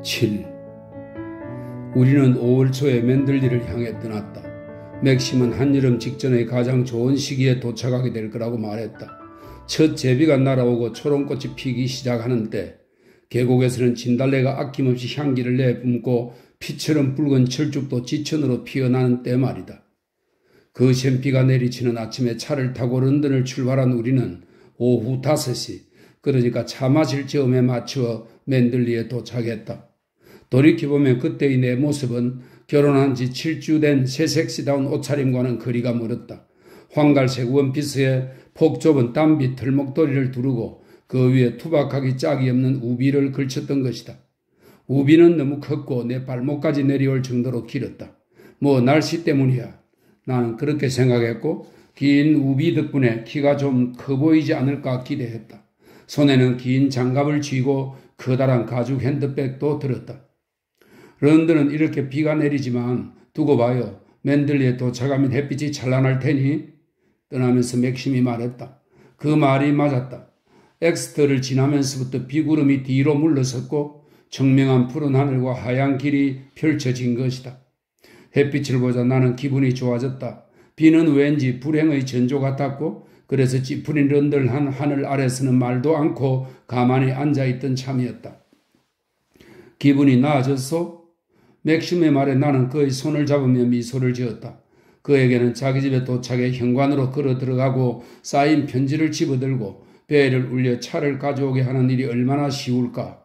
7. 우리는 5월 초에 맨들리를 향해 떠났다. 맥심은 한여름 직전에 가장 좋은 시기에 도착하게 될 거라고 말했다. 첫 제비가 날아오고 초롱꽃이 피기 시작하는 때 계곡에서는 진달래가 아낌없이 향기를 내뿜고 피처럼 붉은 철쭉도 지천으로 피어나는 때 말이다. 그 샘비가 내리치는 아침에 차를 타고 런던을 출발한 우리는 오후 5시, 그러니까 차 마실 즈음에 맞추어 맨들리에 도착했다. 돌이켜보면 그때의 내 모습은 결혼한 지 7주 된 새색시다운 옷차림과는 거리가 멀었다. 황갈색 원피스에 폭 좁은 땀비 털목도리를 두르고 그 위에 투박하기 짝이 없는 우비를 걸쳤던 것이다. 우비는 너무 컸고 내 발목까지 내려올 정도로 길었다. 뭐 날씨 때문이야. 나는 그렇게 생각했고 긴 우비 덕분에 키가 좀 커 보이지 않을까 기대했다. 손에는 긴 장갑을 쥐고 커다란 가죽 핸드백도 들었다. 런던은 이렇게 비가 내리지만 두고 봐요. 맨들리에 도착하면 햇빛이 찬란할 테니 떠나면서 맥심이 말했다. 그 말이 맞았다. 엑서터를 지나면서부터 비구름이 뒤로 물러섰고 청명한 푸른 하늘과 하얀 길이 펼쳐진 것이다. 햇빛을 보자 나는 기분이 좋아졌다. 비는 왠지 불행의 전조 같았고 그래서 찌푸린 런들한 하늘 아래서는 말도 않고 가만히 앉아있던 참이었다. 기분이 나아졌소? 맥심의 말에 나는 그의 손을 잡으며 미소를 지었다. 그에게는 자기 집에 도착해 현관으로 걸어 들어가고 쌓인 편지를 집어들고 배를 울려 차를 가져오게 하는 일이 얼마나 쉬울까?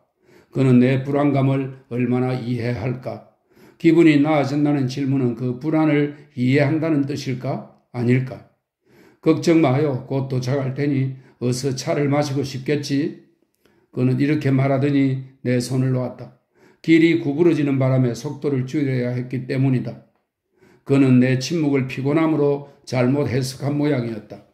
그는 내 불안감을 얼마나 이해할까? 기분이 나아진다는 질문은 그 불안을 이해한다는 뜻일까? 아닐까? 걱정 마요. 곧 도착할 테니 어서 차를 마시고 싶겠지? 그는 이렇게 말하더니 내 손을 놓았다. 길이 구부러지는 바람에 속도를 줄여야 했기 때문이다. 그는 내 침묵을 피곤함으로 잘못 해석한 모양이었다.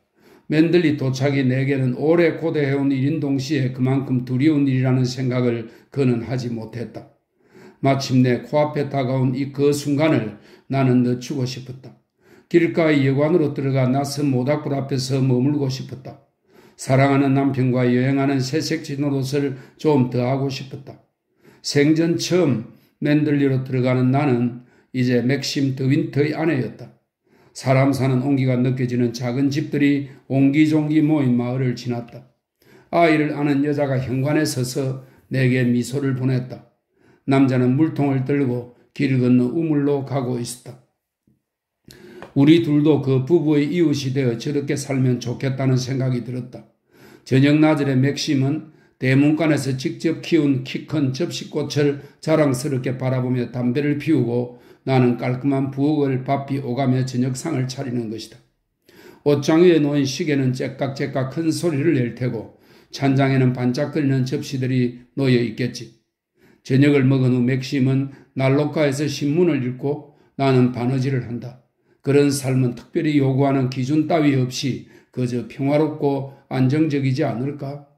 맨들리 도착이 내게는 오래 고대해온 일인 동시에 그만큼 두려운 일이라는 생각을 그는 하지 못했다. 마침내 코앞에 다가온 이 그 순간을 나는 늦추고 싶었다. 길가의 여관으로 들어가 낯선 모닥불 앞에서 머물고 싶었다. 사랑하는 남편과 여행하는 새색진 노릇을 좀 더 하고 싶었다. 생전 처음 맨들리로 들어가는 나는 이제 맥심 더윈터의 아내였다. 사람 사는 온기가 느껴지는 작은 집들이 옹기종기 모인 마을을 지났다. 아이를 아는 여자가 현관에 서서 내게 미소를 보냈다. 남자는 물통을 들고 길 건너 우물로 가고 있었다. 우리 둘도 그 부부의 이웃이 되어 저렇게 살면 좋겠다는 생각이 들었다. 저녁 낮에 맥심은 대문간에서 직접 키운 키 큰 접시꽃을 자랑스럽게 바라보며 담배를 피우고 나는 깔끔한 부엌을 바삐 오가며 저녁상을 차리는 것이다. 옷장 위에 놓인 시계는 째깍째깍 큰 소리를 낼 테고 찬장에는 반짝거리는 접시들이 놓여 있겠지. 저녁을 먹은 후 맥심은 난로가에서 신문을 읽고 나는 바느질을 한다. 그런 삶은 특별히 요구하는 기준 따위 없이 그저 평화롭고 안정적이지 않을까?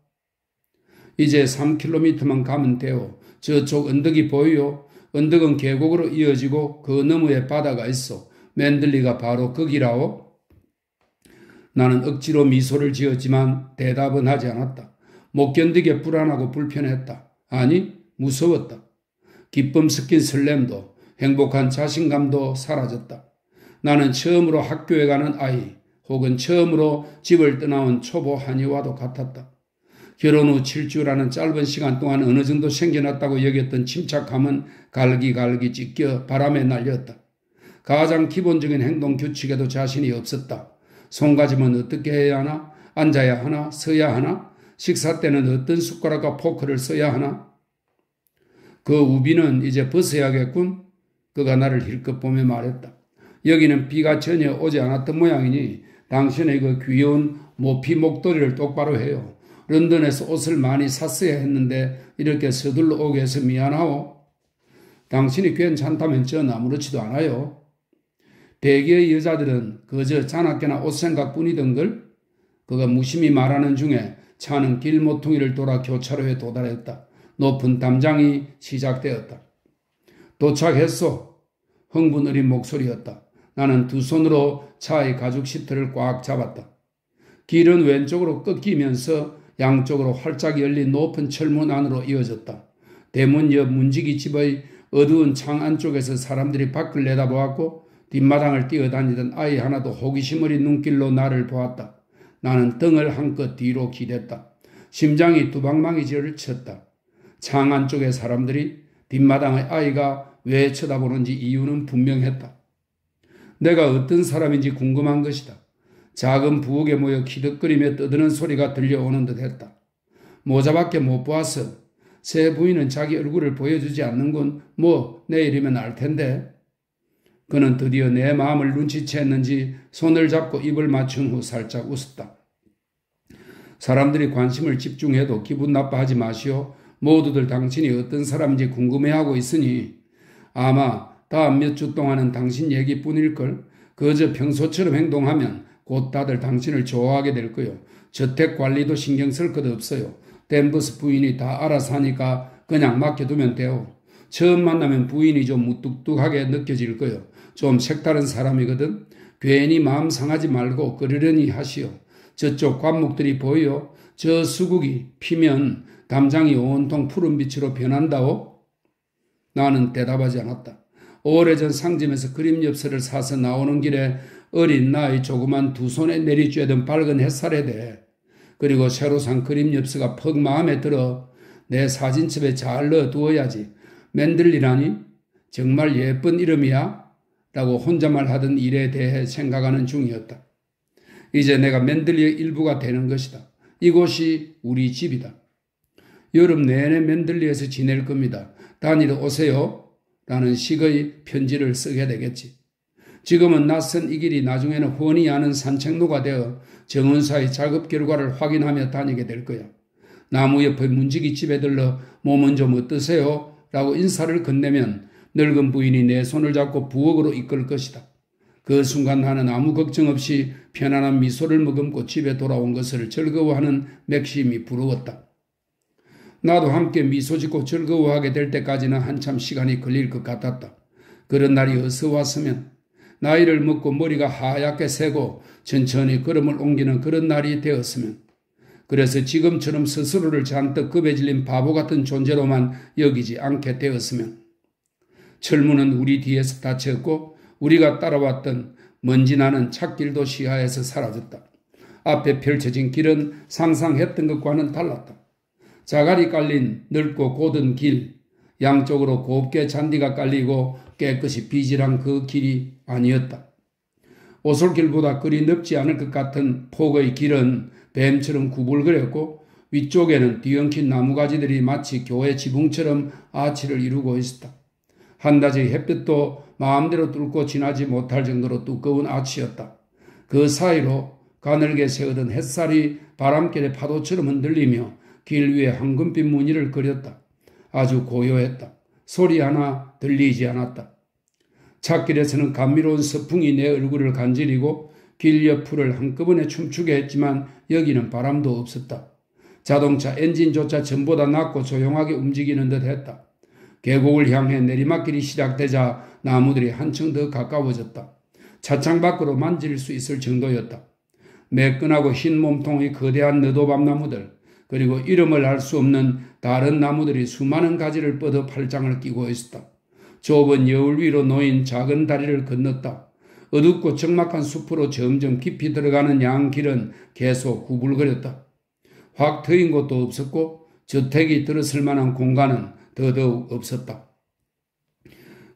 이제 3km만 가면 돼요. 저쪽 언덕이 보여 언덕은 계곡으로 이어지고 그 너머에 바다가 있어. 맨들리가 바로 거기라오. 나는 억지로 미소를 지었지만 대답은 하지 않았다. 못 견디게 불안하고 불편했다. 아니, 무서웠다. 기쁨 섞인 설렘도 행복한 자신감도 사라졌다. 나는 처음으로 학교에 가는 아이 혹은 처음으로 집을 떠나온 초보 한이와도 같았다. 결혼 후 7주라는 짧은 시간 동안 어느 정도 생겨났다고 여겼던 침착함은 갈기갈기 찢겨 바람에 날렸다. 가장 기본적인 행동 규칙에도 자신이 없었다. 손가짐은 어떻게 해야 하나? 앉아야 하나? 서야 하나? 식사 때는 어떤 숟가락과 포크를 써야 하나? 그 우비는 이제 벗어야겠군. 그가 나를 힐끗 보며 말했다. 여기는 비가 전혀 오지 않았던 모양이니 당신의 그 귀여운 모피 목도리를 똑바로 해요. 런던에서 옷을 많이 샀어야 했는데 이렇게 서둘러 오게 해서 미안하오. 당신이 괜찮다면 전 아무렇지도 않아요. 대개의 여자들은 그저 자나깨나 옷 생각뿐이던걸. 그가 무심히 말하는 중에 차는 길 모퉁이를 돌아 교차로에 도달했다. 높은 담장이 시작되었다. 도착했소. 흥분 어린 목소리였다. 나는 두 손으로 차의 가죽 시트를 꽉 잡았다. 길은 왼쪽으로 꺾이면서 양쪽으로 활짝 열린 높은 철문 안으로 이어졌다. 대문 옆 문지기 집의 어두운 창 안쪽에서 사람들이 밖을 내다보았고 뒷마당을 뛰어다니던 아이 하나도 호기심 어린 눈길로 나를 보았다. 나는 등을 한껏 뒤로 기댔다. 심장이 두방망이질을 쳤다. 창 안쪽의 사람들이 뒷마당의 아이가 왜 쳐다보는지 이유는 분명했다. 내가 어떤 사람인지 궁금한 것이다. 작은 부엌에 모여 키득거리며 떠드는 소리가 들려오는 듯 했다. 모자밖에 못 보아서 새 부인은 자기 얼굴을 보여주지 않는군. 뭐 내일이면 알 텐데. 그는 드디어 내 마음을 눈치챘는지 손을 잡고 입을 맞춘 후 살짝 웃었다. 사람들이 관심을 집중해도 기분 나빠하지 마시오. 모두들 당신이 어떤 사람인지 궁금해하고 있으니 아마 다음 몇 주 동안은 당신 얘기뿐일걸. 그저 평소처럼 행동하면 곧 다들 당신을 좋아하게 될 거요. 저택 관리도 신경 쓸 것 없어요. 댄버스 부인이 다 알아서 하니까 그냥 맡겨두면 돼요. 처음 만나면 부인이 좀 무뚝뚝하게 느껴질 거요. 좀 색다른 사람이거든. 괜히 마음 상하지 말고 그러려니 하시오. 저쪽 관목들이 보여. 저 수국이 피면 담장이 온통 푸른 빛으로 변한다오. 나는 대답하지 않았다. 오래전 상점에서 그림 엽서를 사서 나오는 길에 어린 나이 조그만 두 손에 내리쬐던 밝은 햇살에 대해 그리고 새로 산 그림 엽서가 퍽 마음에 들어 내 사진첩에 잘 넣어두어야지. 맨들리라니? 정말 예쁜 이름이야? 라고 혼자말 하던 일에 대해 생각하는 중이었다. 이제 내가 맨들리의 일부가 되는 것이다. 이곳이 우리 집이다. 여름 내내 맨들리에서 지낼 겁니다. 다니러 오세요. 라는 식의 편지를 쓰게 되겠지. 지금은 낯선 이 길이 나중에는 훤히 아는 산책로가 되어 정원사의 작업 결과를 확인하며 다니게 될 거야. 나무 옆에 문지기 집에 들러 몸은 좀 어떠세요? 라고 인사를 건네면 늙은 부인이 내 손을 잡고 부엌으로 이끌 것이다. 그 순간 나는 아무 걱정 없이 편안한 미소를 머금고 집에 돌아온 것을 즐거워하는 맥심이 부러웠다. 나도 함께 미소 짓고 즐거워하게 될 때까지는 한참 시간이 걸릴 것 같았다. 그런 날이 어서 왔으면 나이를 먹고 머리가 하얗게 새고 천천히 걸음을 옮기는 그런 날이 되었으면 그래서 지금처럼 스스로를 잔뜩 급에 질린 바보 같은 존재로만 여기지 않게 되었으면 철문은 우리 뒤에서 닫혔고 우리가 따라왔던 먼지 나는 찾길도 시야에서 사라졌다. 앞에 펼쳐진 길은 상상했던 것과는 달랐다. 자갈이 깔린 넓고 곧은 길, 양쪽으로 곱게 잔디가 깔리고 깨끗이 비질한 그 길이 아니었다. 오솔길보다 그리 넓지 않을 것 같은 폭의 길은 뱀처럼 구불거렸고 위쪽에는 뒤엉킨 나무가지들이 마치 교회 지붕처럼 아치를 이루고 있었다. 한낮의 햇볕도 마음대로 뚫고 지나지 못할 정도로 두꺼운 아치였다. 그 사이로 가늘게 새어든 햇살이 바람결에 파도처럼 흔들리며 길 위에 황금빛 무늬를 그렸다. 아주 고요했다. 소리 하나 들리지 않았다. 찾길에서는 감미로운 서풍이 내 얼굴을 간지리고 길 옆을 한꺼번에 춤추게 했지만 여기는 바람도 없었다. 자동차 엔진조차 전보다 낮고 조용하게 움직이는 듯 했다. 계곡을 향해 내리막길이 시작되자 나무들이 한층 더 가까워졌다. 차창 밖으로 만질 수 있을 정도였다. 매끈하고 흰 몸통의 거대한 너도밤나무들, 그리고 이름을 알 수 없는 다른 나무들이 수많은 가지를 뻗어 팔짱을 끼고 있었다. 좁은 여울 위로 놓인 작은 다리를 건넜다. 어둡고 적막한 숲으로 점점 깊이 들어가는 양길은 계속 구불거렸다. 확 트인 곳도 없었고 저택이 들었을 만한 공간은 더더욱 없었다.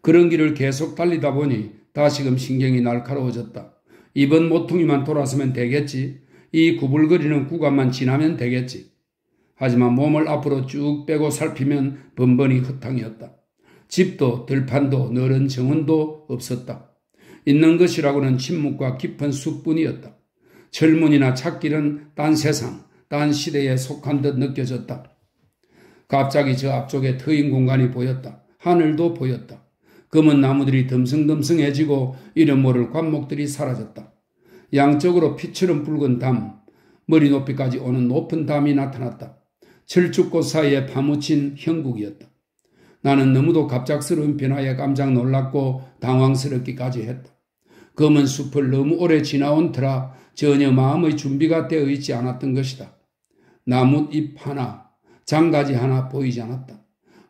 그런 길을 계속 달리다 보니 다시금 신경이 날카로워졌다. 이번 모퉁이만 돌아서면 되겠지. 이 구불거리는 구간만 지나면 되겠지. 하지만 몸을 앞으로 쭉 빼고 살피면 번번이 흙탕이었다. 집도 들판도 너른 정원도 없었다. 있는 것이라고는 침묵과 깊은 숲뿐이었다. 젊은이나 찾기는 딴 세상, 딴 시대에 속한 듯 느껴졌다. 갑자기 저 앞쪽에 트인 공간이 보였다. 하늘도 보였다. 검은 나무들이 듬성듬성해지고 이름 모를 관목들이 사라졌다. 양쪽으로 피처럼 붉은 담, 머리 높이까지 오는 높은 담이 나타났다. 철쭉꽃 사이에 파묻힌 형국이었다. 나는 너무도 갑작스러운 변화에 깜짝 놀랐고 당황스럽기까지 했다. 검은 숲을 너무 오래 지나온 터라 전혀 마음의 준비가 되어 있지 않았던 것이다. 나뭇잎 하나, 장가지 하나 보이지 않았다.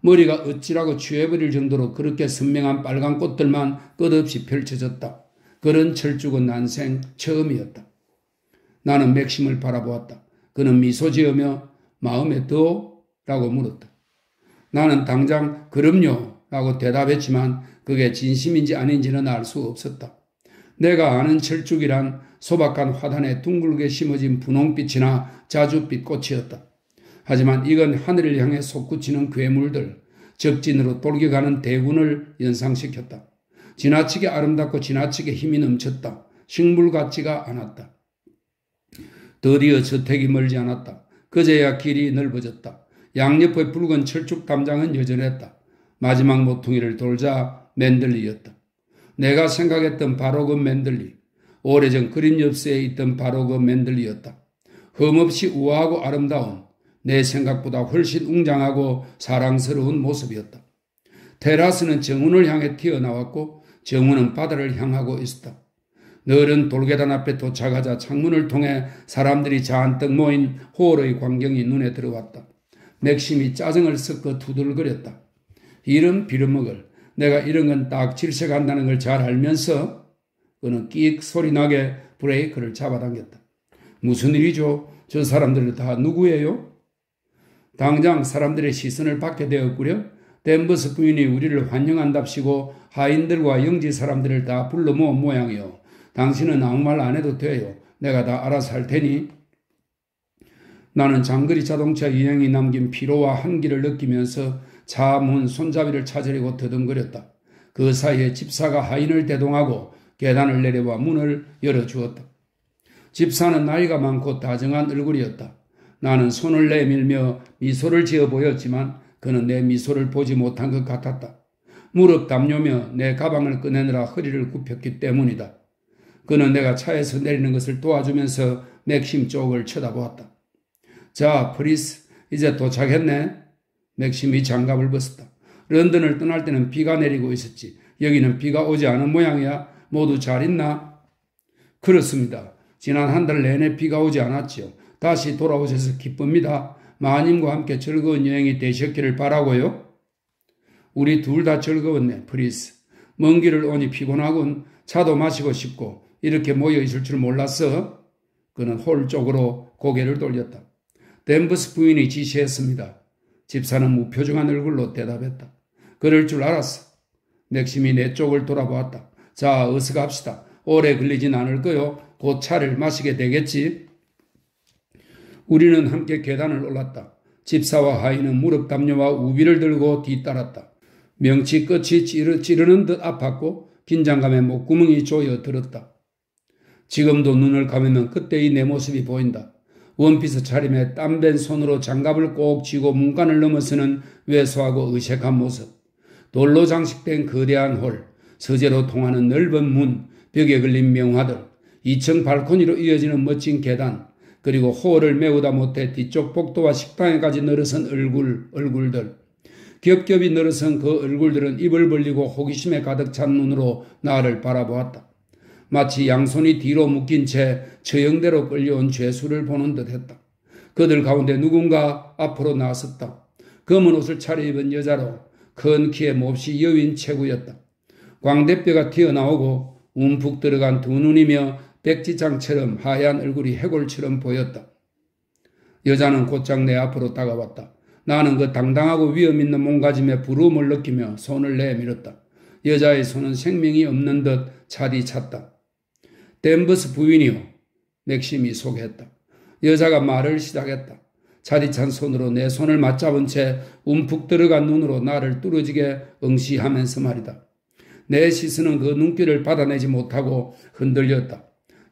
머리가 어찌라고 취해버릴 정도로 그렇게 선명한 빨간 꽃들만 끝없이 펼쳐졌다. 그런 철쭉은 난생 처음이었다. 나는 맥심을 바라보았다. 그는 미소 지으며 마음에 더? 라고 물었다. 나는 당장 그럼요 라고 대답했지만 그게 진심인지 아닌지는 알 수 없었다. 내가 아는 철쭉이란 소박한 화단에 둥글게 심어진 분홍빛이나 자주빛 꽃이었다. 하지만 이건 하늘을 향해 솟구치는 괴물들, 적진으로 돌겨가는 대군을 연상시켰다. 지나치게 아름답고 지나치게 힘이 넘쳤다. 식물 같지가 않았다. 드디어 저택이 멀지 않았다. 그제야 길이 넓어졌다. 양옆의 붉은 철쭉 담장은 여전했다. 마지막 모퉁이를 돌자 맨들리였다. 내가 생각했던 바로 그 맨들리. 오래전 그림 엽서에 있던 바로 그 맨들리였다. 흠없이 우아하고 아름다운 내 생각보다 훨씬 웅장하고 사랑스러운 모습이었다. 테라스는 정운을 향해 튀어나왔고 정운은 바다를 향하고 있었다. 너른 돌계단 앞에 도착하자 창문을 통해 사람들이 잔뜩 모인 홀의 광경이 눈에 들어왔다. 맥심이 짜증을 섞어 두들거렸다. 이런 빌어먹을 내가 이런 건 딱 질색한다는 걸 잘 알면서 그는 끽 소리 나게 브레이크를 잡아당겼다. 무슨 일이죠? 저 사람들은 다 누구예요? 당장 사람들의 시선을 받게 되었구려 댄버스 부인이 우리를 환영한답시고 하인들과 영지 사람들을 다 불러 모은 모양이요. 당신은 아무 말 안 해도 돼요. 내가 다 알아서 할 테니. 나는 장거리 자동차 여행이 남긴 피로와 한기를 느끼면서 차 문 손잡이를 찾으려고 더듬거렸다. 그 사이에 집사가 하인을 대동하고 계단을 내려와 문을 열어주었다. 집사는 나이가 많고 다정한 얼굴이었다. 나는 손을 내밀며 미소를 지어 보였지만 그는 내 미소를 보지 못한 것 같았다. 무릎 담요며 내 가방을 꺼내느라 허리를 굽혔기 때문이다. 그는 내가 차에서 내리는 것을 도와주면서 맥심 쪽을 쳐다보았다. 자, 프리스, 이제 도착했네. 맥심이 장갑을 벗었다. 런던을 떠날 때는 비가 내리고 있었지. 여기는 비가 오지 않은 모양이야. 모두 잘 있나? 그렇습니다. 지난 한 달 내내 비가 오지 않았지요. 다시 돌아오셔서 기쁩니다. 마님과 함께 즐거운 여행이 되셨기를 바라고요. 우리 둘 다 즐거웠네, 프리스. 먼 길을 오니 피곤하군. 차도 마시고 싶고 이렇게 모여 있을 줄 몰랐어. 그는 홀 쪽으로 고개를 돌렸다. 댄버스 부인이 지시했습니다. 집사는 무표정한 얼굴로 대답했다. 그럴 줄 알았어. 맥심이 내 쪽을 돌아보았다. 자, 어서 갑시다. 오래 걸리진 않을 거요. 곧 차를 마시게 되겠지. 우리는 함께 계단을 올랐다. 집사와 하인은 무릎 담요와 우비를 들고 뒤따랐다. 명치 끝이 찌르, 찌르는 듯 아팠고 긴장감에 목구멍이 조여 들었다. 지금도 눈을 감으면 그때의 내 모습이 보인다. 원피스 차림에 땀밴 손으로 장갑을 꼭 쥐고 문간을 넘어서는 왜소하고 의색한 모습. 돌로 장식된 거대한 홀, 서재로 통하는 넓은 문, 벽에 걸린 명화들, 2층 발코니로 이어지는 멋진 계단, 그리고 호를 메우다 못해 뒤쪽 복도와 식당에까지 늘어선 얼굴, 얼굴들. 겹겹이 늘어선 그 얼굴들은 입을 벌리고 호기심에 가득 찬 눈으로 나를 바라보았다. 마치 양손이 뒤로 묶인 채 처형대로 끌려온 죄수를 보는 듯 했다. 그들 가운데 누군가 앞으로 나섰다. 검은 옷을 차려입은 여자로 큰 키에 몹시 여윈 체구였다. 광대뼈가 튀어나오고 움푹 들어간 두 눈이며 백지장처럼 하얀 얼굴이 해골처럼 보였다. 여자는 곧장 내 앞으로 다가왔다. 나는 그 당당하고 위험 있는 몸가짐에 부러움을 느끼며 손을 내밀었다. 여자의 손은 생명이 없는 듯 차디 찼다. 댄버스 부인이요. 맥심이 소개했다. 여자가 말을 시작했다. 차디찬 손으로 내 손을 맞잡은 채 움푹 들어간 눈으로 나를 뚫어지게 응시하면서 말이다. 내 시선은 그 눈길을 받아내지 못하고 흔들렸다.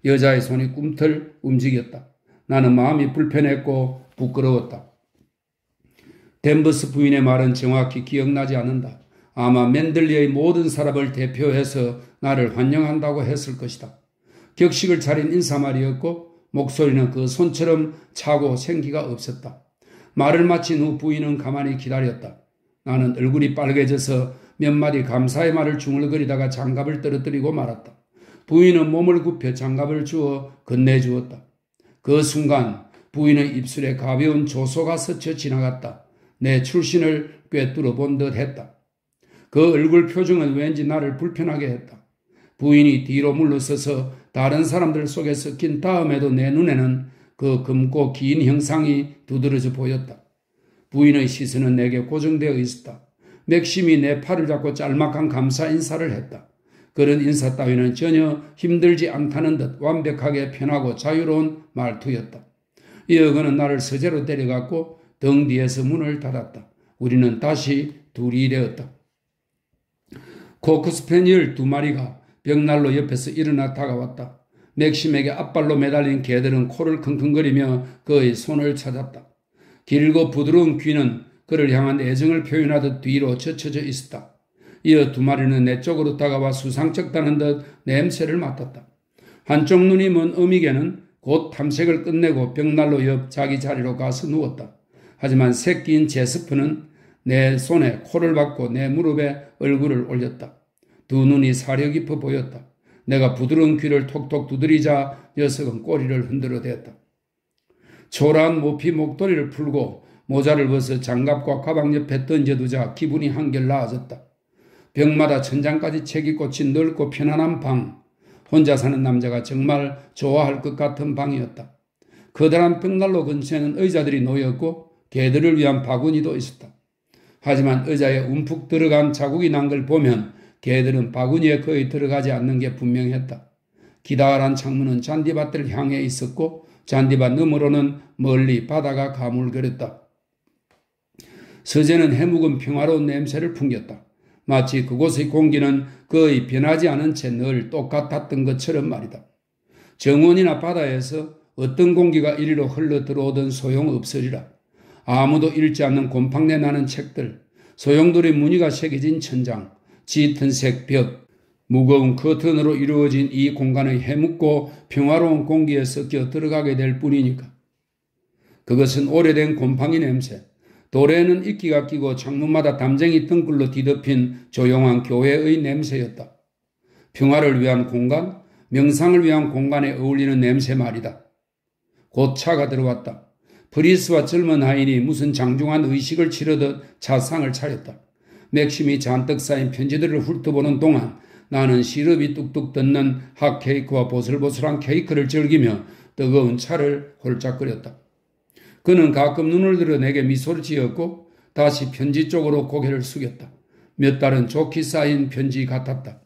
여자의 손이 꿈틀 움직였다. 나는 마음이 불편했고 부끄러웠다. 댄버스 부인의 말은 정확히 기억나지 않는다. 아마 맨들리의 모든 사람을 대표해서 나를 환영한다고 했을 것이다. 격식을 차린 인사말이었고 목소리는 그 손처럼 차고 생기가 없었다. 말을 마친 후 부인은 가만히 기다렸다. 나는 얼굴이 빨개져서 몇 마디 감사의 말을 중얼거리다가 장갑을 떨어뜨리고 말았다. 부인은 몸을 굽혀 장갑을 주어 건네주었다. 그 순간 부인의 입술에 가벼운 조소가 스쳐 지나갔다. 내 출신을 꿰뚫어 본 듯 했다. 그 얼굴 표정은 왠지 나를 불편하게 했다. 부인이 뒤로 물러서서 다른 사람들 속에 섞인 다음에도 내 눈에는 그 검고 긴 형상이 두드러져 보였다. 부인의 시선은 내게 고정되어 있었다. 맥심이 내 팔을 잡고 짤막한 감사 인사를 했다. 그런 인사 따위는 전혀 힘들지 않다는 듯 완벽하게 편하고 자유로운 말투였다. 이어 그는 나를 서재로 데려갔고 등 뒤에서 문을 닫았다. 우리는 다시 둘이 되었다. 코크스페니얼 두 마리가 벽난로 옆에서 일어나 다가왔다. 맥심에게 앞발로 매달린 개들은 코를 킁킁거리며 그의 손을 찾았다. 길고 부드러운 귀는 그를 향한 애정을 표현하듯 뒤로 젖혀져 있었다. 이어 두 마리는 내 쪽으로 다가와 수상쩍다는 듯 냄새를 맡았다. 한쪽 눈이 먼 어미개는 곧 탐색을 끝내고 벽난로 옆 자기 자리로 가서 누웠다. 하지만 새끼인 제스프는 내 손에 코를 박고 내 무릎에 얼굴을 올렸다. 두 눈이 사려 깊어 보였다. 내가 부드러운 귀를 톡톡 두드리자 녀석은 꼬리를 흔들어 댔다. 초라한 모피 목도리를 풀고 모자를 벗어 장갑과 가방 옆에 던져두자 기분이 한결 나아졌다. 벽마다 천장까지 책이 꽂힌 넓고 편안한 방. 혼자 사는 남자가 정말 좋아할 것 같은 방이었다. 커다란 벽난로 근처에는 의자들이 놓였고 개들을 위한 바구니도 있었다. 하지만 의자에 움푹 들어간 자국이 난 걸 보면 개들은 바구니에 거의 들어가지 않는 게 분명했다. 기다란 창문은 잔디밭을 향해 있었고 잔디밭 너머로는 멀리 바다가 가물거렸다. 서재는 해묵은 평화로운 냄새를 풍겼다. 마치 그곳의 공기는 거의 변하지 않은 채 늘 똑같았던 것처럼 말이다. 정원이나 바다에서 어떤 공기가 이리로 흘러 들어오든 소용없으리라. 아무도 읽지 않는 곰팡내 나는 책들, 소용돌이 무늬가 새겨진 천장, 짙은 색 벽, 무거운 커튼으로 이루어진 이 공간의 해묵고 평화로운 공기에 섞여 들어가게 될 뿐이니까. 그것은 오래된 곰팡이 냄새, 돌에는 이끼가 끼고 창문마다 담쟁이 등굴로 뒤덮인 조용한 교회의 냄새였다. 평화를 위한 공간, 명상을 위한 공간에 어울리는 냄새 말이다. 곧 차가 들어왔다. 프리스와 젊은 하인이 무슨 장중한 의식을 치르듯 차상을 차렸다. 맥심이 잔뜩 쌓인 편지들을 훑어보는 동안 나는 시럽이 뚝뚝 뜯는 핫 케이크와 보슬보슬한 케이크를 즐기며 뜨거운 차를 홀짝거렸다. 그는 가끔 눈을 들어 내게 미소를 지었고 다시 편지 쪽으로 고개를 숙였다. 몇 달은 좋게 쌓인 편지 같았다.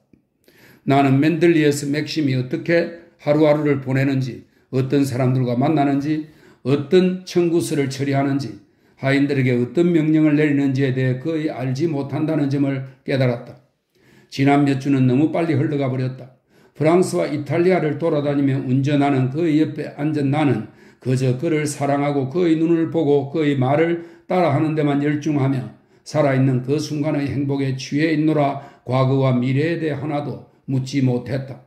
나는 맨들리에서 맥심이 어떻게 하루하루를 보내는지, 어떤 사람들과 만나는지, 어떤 청구서를 처리하는지, 하인들에게 어떤 명령을 내리는지에 대해 거의 알지 못한다는 점을 깨달았다. 지난 몇 주는 너무 빨리 흘러가 버렸다. 프랑스와 이탈리아를 돌아다니며 운전하는 그의 옆에 앉은 나는 그저 그를 사랑하고 그의 눈을 보고 그의 말을 따라하는 데만 열중하며 살아있는 그 순간의 행복에 취해 있노라 과거와 미래에 대해 하나도 묻지 못했다.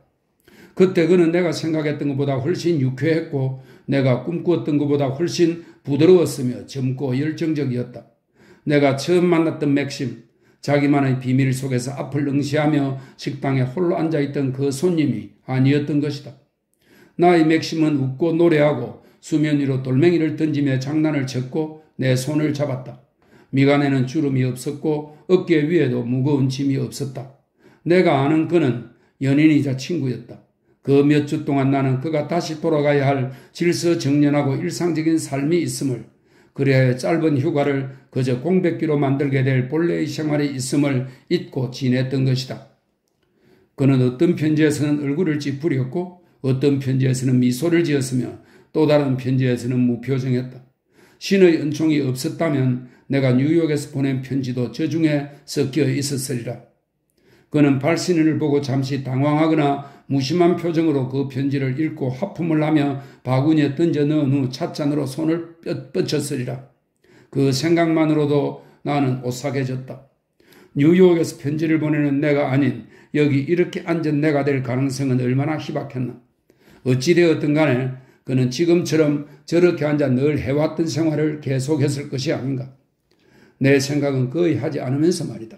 그때 그는 내가 생각했던 것보다 훨씬 유쾌했고 내가 꿈꾸었던 것보다 훨씬 부드러웠으며 젊고 열정적이었다. 내가 처음 만났던 맥심, 자기만의 비밀 속에서 앞을 응시하며 식당에 홀로 앉아있던 그 손님이 아니었던 것이다. 나의 맥심은 웃고 노래하고 수면 위로 돌멩이를 던지며 장난을 쳤고 내 손을 잡았다. 미간에는 주름이 없었고 어깨 위에도 무거운 짐이 없었다. 내가 아는 그는 연인이자 친구였다. 그 몇 주 동안 나는 그가 다시 돌아가야 할 질서 정연하고 일상적인 삶이 있음을 그래야 짧은 휴가를 그저 공백기로 만들게 될 본래의 생활이 있음을 잊고 지냈던 것이다. 그는 어떤 편지에서는 얼굴을 찌푸렸고 어떤 편지에서는 미소를 지었으며 또 다른 편지에서는 무표정했다. 신의 은총이 없었다면 내가 뉴욕에서 보낸 편지도 저 중에 섞여 있었으리라. 그는 발신인을 보고 잠시 당황하거나 무심한 표정으로 그 편지를 읽고 하품을 하며 바구니에 던져 넣은 후 찻잔으로 손을 뻗쳤으리라. 그 생각만으로도 나는 오싹해졌다. 뉴욕에서 편지를 보내는 내가 아닌 여기 이렇게 앉은 내가 될 가능성은 얼마나 희박했나. 어찌되었든 간에 그는 지금처럼 저렇게 앉아 늘 해왔던 생활을 계속했을 것이 아닌가. 내 생각은 거의 하지 않으면서 말이다.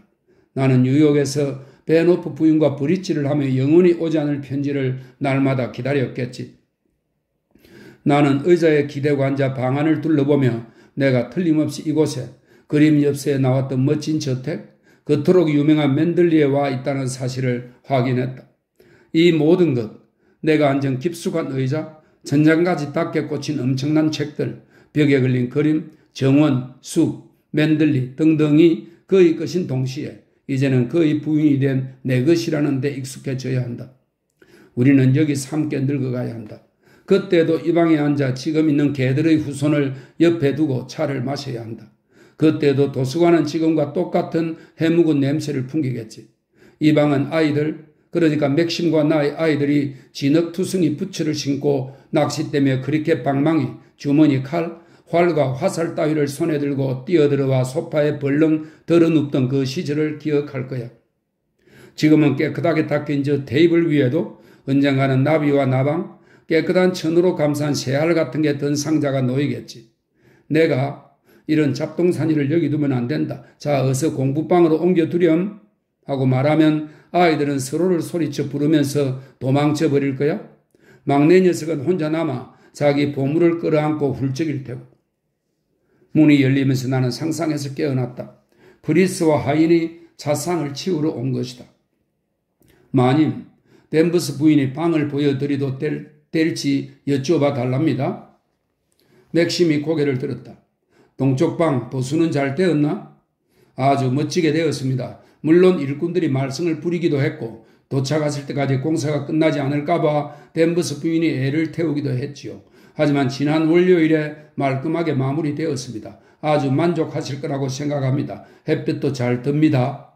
나는 뉴욕에서 베노프 부인과 브릿지를 하며 영원히 오지 않을 편지를 날마다 기다렸겠지. 나는 의자에 기대고 앉아 방안을 둘러보며 내가 틀림없이 이곳에 그림 엽서에 나왔던 멋진 저택, 그토록 유명한 맨들리에 와 있다는 사실을 확인했다. 이 모든 것, 내가 앉은 깊숙한 의자, 전장까지 닦게 꽂힌 엄청난 책들, 벽에 걸린 그림, 정원, 숲, 맨들리 등등이 그의 것인 동시에 이제는 그의 부인이 된 내 것이라는 데 익숙해져야 한다. 우리는 여기서 함께 늙어가야 한다. 그때도 이 방에 앉아 지금 있는 개들의 후손을 옆에 두고 차를 마셔야 한다. 그때도 도서관은 지금과 똑같은 해묵은 냄새를 풍기겠지. 이 방은 아이들, 그러니까 맥심과 나의 아이들이 진흙투성이 부츠를 신고 낚싯대며 그렇게 방망이, 주머니 칼, 활과 화살 따위를 손에 들고 뛰어들어와 소파에 벌렁 들어눕던 그 시절을 기억할 거야. 지금은 깨끗하게 닦인 저 테이블 위에도 언젠가는 나비와 나방, 깨끗한 천으로 감싼 새알 같은 게 든 상자가 놓이겠지. 내가 이런 잡동사니를 여기 두면 안 된다. 자, 어서 공부방으로 옮겨두렴. 하고 말하면 아이들은 서로를 소리쳐 부르면서 도망쳐 버릴 거야? 막내 녀석은 혼자 남아 자기 보물을 끌어안고 훌쩍일 테고. 문이 열리면서 나는 상상해서 깨어났다. 브리스와 하인이 자상을 치우러 온 것이다. 마님, 댄버스 부인이 방을 보여드리도 될, 될지 여쭤봐 달랍니다. 맥심이 고개를 들었다. 동쪽 방 보수는 잘 되었나? 아주 멋지게 되었습니다. 물론 일꾼들이 말썽을 부리기도 했고 도착했을 때까지 공사가 끝나지 않을까봐 댄버스 부인이 애를 태우기도 했지요. 하지만 지난 월요일에 말끔하게 마무리되었습니다. 아주 만족하실 거라고 생각합니다. 햇볕도 잘 듭니다.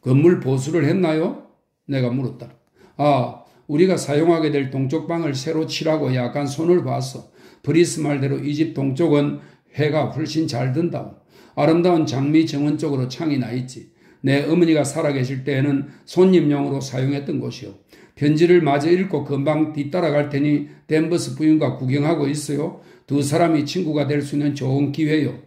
건물 보수를 했나요? 내가 물었다. 아, 우리가 사용하게 될 동쪽 방을 새로 칠하고 약간 손을 봤어. 프리스 말대로 이 집 동쪽은 해가 훨씬 잘 든다고. 아름다운 장미 정원 쪽으로 창이 나 있지. 내 어머니가 살아계실 때에는 손님용으로 사용했던 곳이요. 편지를 마저 읽고 금방 뒤따라갈 테니 댄버스 부인과 구경하고 있어요. 두 사람이 친구가 될 수 있는 좋은 기회요.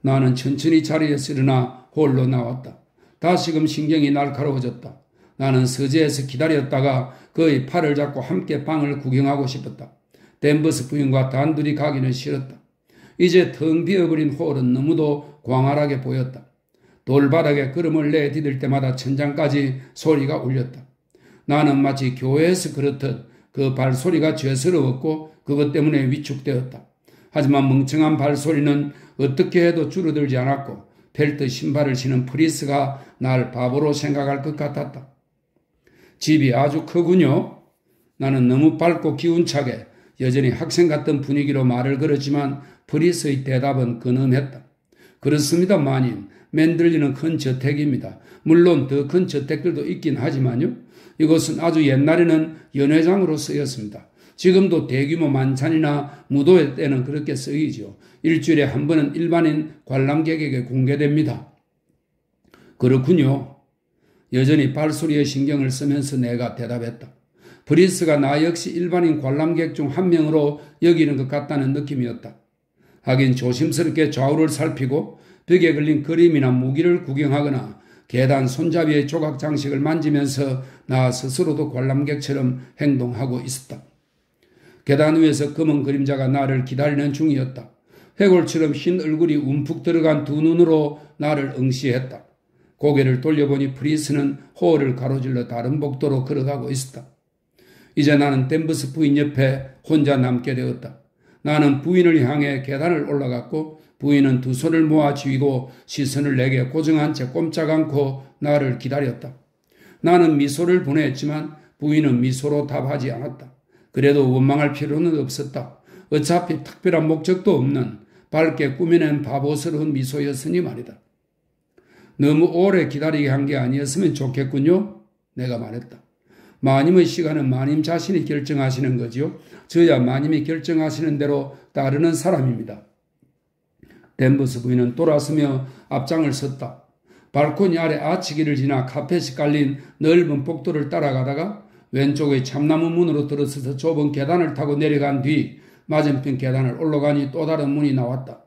나는 천천히 자리에서 일어나 홀로 나왔다. 다시금 신경이 날카로워졌다. 나는 서재에서 기다렸다가 그의 팔을 잡고 함께 방을 구경하고 싶었다. 댄버스 부인과 단둘이 가기는 싫었다. 이제 텅 비어버린 홀은 너무도 광활하게 보였다. 돌바닥에 걸음을 내디딜 때마다 천장까지 소리가 울렸다. 나는 마치 교회에서 그렇듯 그 발소리가 죄스러웠고 그것 때문에 위축되었다. 하지만 멍청한 발소리는 어떻게 해도 줄어들지 않았고 펠트 신발을 신은 프리스가 날 바보로 생각할 것 같았다. 집이 아주 크군요. 나는 너무 밝고 기운차게 여전히 학생 같은 분위기로 말을 걸었지만 프리스의 대답은 근엄했다. 그렇습니다, 마님. 맨들리는 큰 저택입니다. 물론 더 큰 저택들도 있긴 하지만요. 이곳은 아주 옛날에는 연회장으로 쓰였습니다. 지금도 대규모 만찬이나 무도회 때는 그렇게 쓰이죠. 일주일에 한 번은 일반인 관람객에게 공개됩니다. 그렇군요. 여전히 발소리에 신경을 쓰면서 내가 대답했다. 브리스가 나 역시 일반인 관람객 중 한 명으로 여기는 것 같다는 느낌이었다. 하긴 조심스럽게 좌우를 살피고 벽에 걸린 그림이나 무기를 구경하거나 계단 손잡이의 조각 장식을 만지면서 나 스스로도 관람객처럼 행동하고 있었다. 계단 위에서 검은 그림자가 나를 기다리는 중이었다. 해골처럼 흰 얼굴이 움푹 들어간 두 눈으로 나를 응시했다. 고개를 돌려보니 프리스는 호를 가로질러 다른 복도로 걸어가고 있었다. 이제 나는 댄버스 부인 옆에 혼자 남게 되었다. 나는 부인을 향해 계단을 올라갔고 부인은 두 손을 모아 쥐고 시선을 내게 고정한 채 꼼짝 않고 나를 기다렸다. 나는 미소를 보냈지만 부인은 미소로 답하지 않았다. 그래도 원망할 필요는 없었다. 어차피 특별한 목적도 없는 밝게 꾸며낸 바보스러운 미소였으니 말이다. 너무 오래 기다리게 한 게 아니었으면 좋겠군요. 내가 말했다. 마님의 시간은 마님 자신이 결정하시는 거지요. 저야 마님이 결정하시는 대로 따르는 사람입니다. 댄버스 부인은 돌아서며 앞장을 섰다. 발코니 아래 아치기를 지나 카펫이 깔린 넓은 복도를 따라가다가 왼쪽의 참나무 문으로 들어서서 좁은 계단을 타고 내려간 뒤 맞은편 계단을 올라가니 또 다른 문이 나왔다.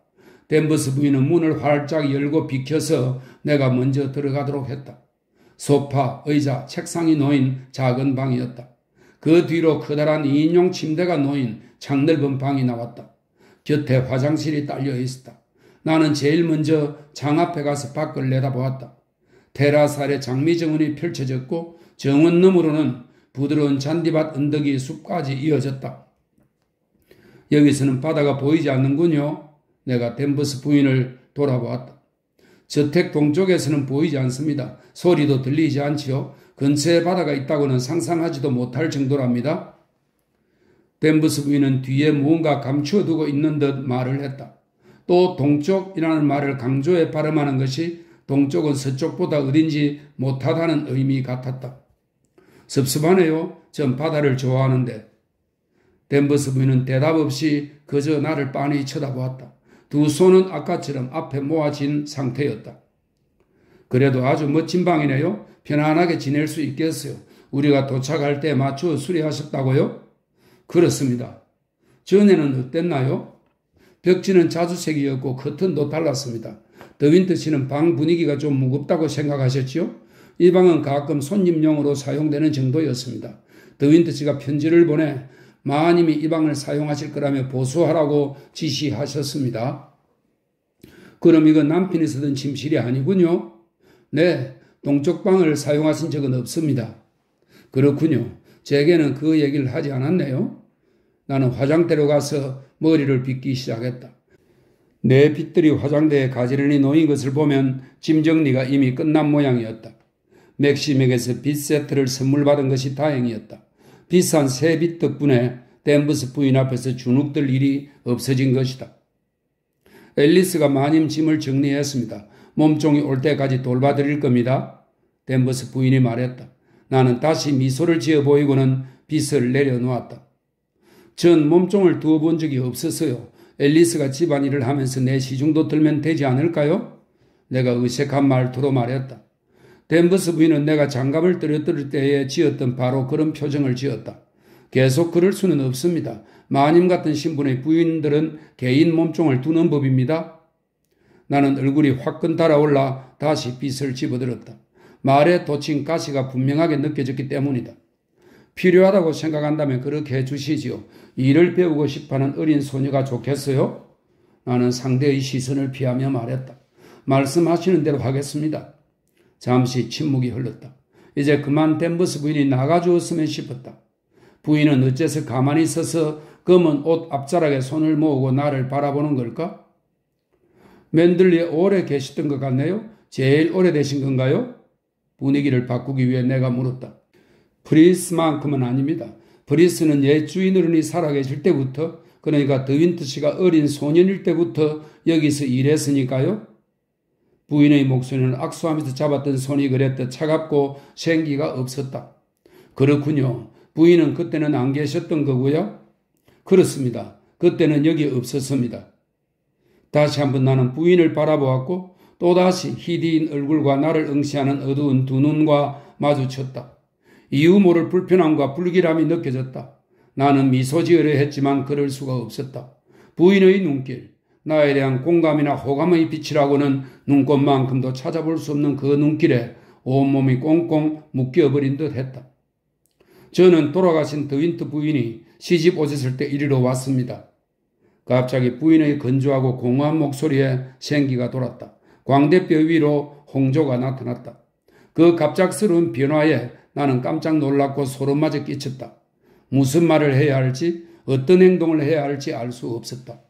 댄버스 부인은 문을 활짝 열고 비켜서 내가 먼저 들어가도록 했다. 소파, 의자, 책상이 놓인 작은 방이었다. 그 뒤로 커다란 2인용 침대가 놓인 창넓은 방이 나왔다. 곁에 화장실이 딸려 있었다. 나는 제일 먼저 장 앞에 가서 밖을 내다보았다. 테라스 아래 장미 정원이 펼쳐졌고 정원 너머로는 부드러운 잔디밭 언덕이 숲까지 이어졌다. 여기서는 바다가 보이지 않는군요. 내가 댄버스 부인을 돌아보았다. 저택 동쪽에서는 보이지 않습니다. 소리도 들리지 않지요. 근처에 바다가 있다고는 상상하지도 못할 정도랍니다. 댄버스 부인은 뒤에 무언가 감추어두고 있는 듯 말을 했다. 또 동쪽이라는 말을 강조해 발음하는 것이 동쪽은 서쪽보다 어딘지 못하다는 의미 같았다. 섭섭하네요. 전 바다를 좋아하는데. 댄버스 부인은 대답 없이 그저 나를 빤히 쳐다보았다. 두 손은 아까처럼 앞에 모아진 상태였다. 그래도 아주 멋진 방이네요. 편안하게 지낼 수 있겠어요. 우리가 도착할 때 맞춰 수리하셨다고요? 그렇습니다. 전에는 어땠나요? 벽지는 자주색이었고 커튼 도 달랐습니다. 더윈트 씨는 방 분위기가 좀 무겁다고 생각하셨지요? 이 방은 가끔 손님용으로 사용되는 정도였습니다. 더윈트 씨가 편지를 보내 마님이 이 방을 사용하실 거라며 보수하라고 지시하셨습니다. 그럼 이건 남편이 쓰던 침실이 아니군요. 네, 동쪽 방을 사용하신 적은 없습니다. 그렇군요. 제게는 그 얘기를 하지 않았네요. 나는 화장대로 가서 머리를 빗기 시작했다. 내 빗들이 화장대에 가지런히 놓인 것을 보면 짐 정리가 이미 끝난 모양이었다. 맥심에게서 빗 세트를 선물 받은 것이 다행이었다. 비싼 새 빗 덕분에 댄버스 부인 앞에서 주눅들 일이 없어진 것이다. 앨리스가 마님 짐을 정리했습니다. 몸종이 올 때까지 돌봐드릴 겁니다. 댄버스 부인이 말했다. 나는 다시 미소를 지어 보이고는 빗을 내려놓았다. 전 몸종을 두어 본 적이 없어서요. 앨리스가 집안일을 하면서 내 시중도 들면 되지 않을까요? 내가 의색한 말투로 말했다. 댄버스 부인은 내가 장갑을 떨어뜨릴 때에 지었던 바로 그런 표정을 지었다. 계속 그럴 수는 없습니다. 마님 같은 신분의 부인들은 개인 몸종을 두는 법입니다. 나는 얼굴이 화끈 달아올라 다시 빗을 집어들었다. 말에 돋친 가시가 분명하게 느껴졌기 때문이다. 필요하다고 생각한다면 그렇게 해주시지요. 일을 배우고 싶어하는 어린 소녀가 좋겠어요? 나는 상대의 시선을 피하며 말했다. 말씀하시는 대로 하겠습니다. 잠시 침묵이 흘렀다. 이제 그만 댄버스 부인이 나가주었으면 싶었다. 부인은 어째서 가만히 서서 검은 옷 앞자락에 손을 모으고 나를 바라보는 걸까? 맨들리에 오래 계셨던 것 같네요. 제일 오래되신 건가요? 분위기를 바꾸기 위해 내가 물었다. 프리스만큼은 아닙니다. 브리스는 옛 주인 어른이 살아계실 때부터 그러니까 더윈트 씨가 어린 소년일 때부터 여기서 일했으니까요. 부인의 목소리는 악수하면서 잡았던 손이 그랬듯 차갑고 생기가 없었다. 그렇군요. 부인은 그때는 안 계셨던 거고요. 그렇습니다. 그때는 여기 없었습니다. 다시 한번 나는 부인을 바라보았고 또다시 희디인 얼굴과 나를 응시하는 어두운 두 눈과 마주쳤다. 이유 모를 불편함과 불길함이 느껴졌다. 나는 미소 지으려 했지만 그럴 수가 없었다. 부인의 눈길, 나에 대한 공감이나 호감의 빛이라고는 눈꽃만큼도 찾아볼 수 없는 그 눈길에 온몸이 꽁꽁 묶여버린 듯 했다. 저는 돌아가신 더윈트 부인이 시집 오셨을 때 이리로 왔습니다. 갑자기 부인의 건조하고 공허한 목소리에 생기가 돌았다. 광대뼈 위로 홍조가 나타났다. 그 갑작스러운 변화에 나는 깜짝 놀랐고 소름마저 끼쳤다. 무슨 말을 해야 할지 어떤 행동을 해야 할지 알 수 없었다.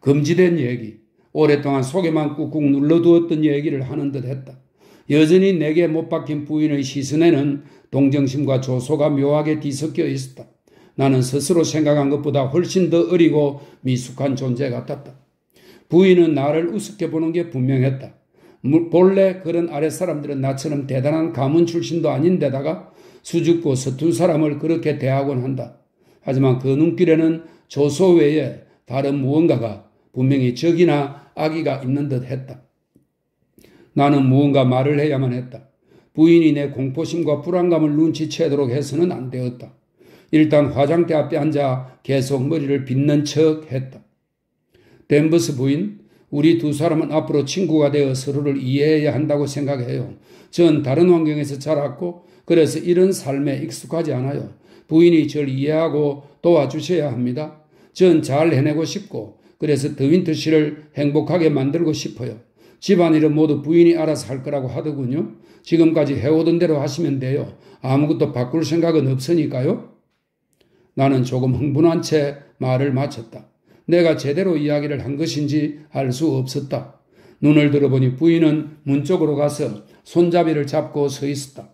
금지된 얘기, 오랫동안 속에만 꾹꾹 눌러두었던 얘기를 하는 듯 했다. 여전히 내게 못 박힌 부인의 시선에는 동정심과 조소가 묘하게 뒤섞여 있었다. 나는 스스로 생각한 것보다 훨씬 더 어리고 미숙한 존재 같았다. 부인은 나를 우습게 보는 게 분명했다. 본래 그런 아랫사람들은 나처럼 대단한 가문 출신도 아닌데다가 수줍고 서툰 사람을 그렇게 대하곤 한다. 하지만 그 눈길에는 조소 외에 다른 무언가가 분명히 적이나 악의가 있는 듯 했다. 나는 무언가 말을 해야만 했다. 부인이 내 공포심과 불안감을 눈치채도록 해서는 안 되었다. 일단 화장대 앞에 앉아 계속 머리를 빗는 척 했다. 댄버스 부인, 우리 두 사람은 앞으로 친구가 되어 서로를 이해해야 한다고 생각해요. 전 다른 환경에서 자랐고 그래서 이런 삶에 익숙하지 않아요. 부인이 절 이해하고 도와주셔야 합니다. 전 잘 해내고 싶고 그래서 더윈트 씨를 행복하게 만들고 싶어요. 집안일은 모두 부인이 알아서 할 거라고 하더군요. 지금까지 해오던 대로 하시면 돼요. 아무것도 바꿀 생각은 없으니까요. 나는 조금 흥분한 채 말을 마쳤다. 내가 제대로 이야기를 한 것인지 알 수 없었다. 눈을 들어보니 부인은 문 쪽으로 가서 손잡이를 잡고 서 있었다.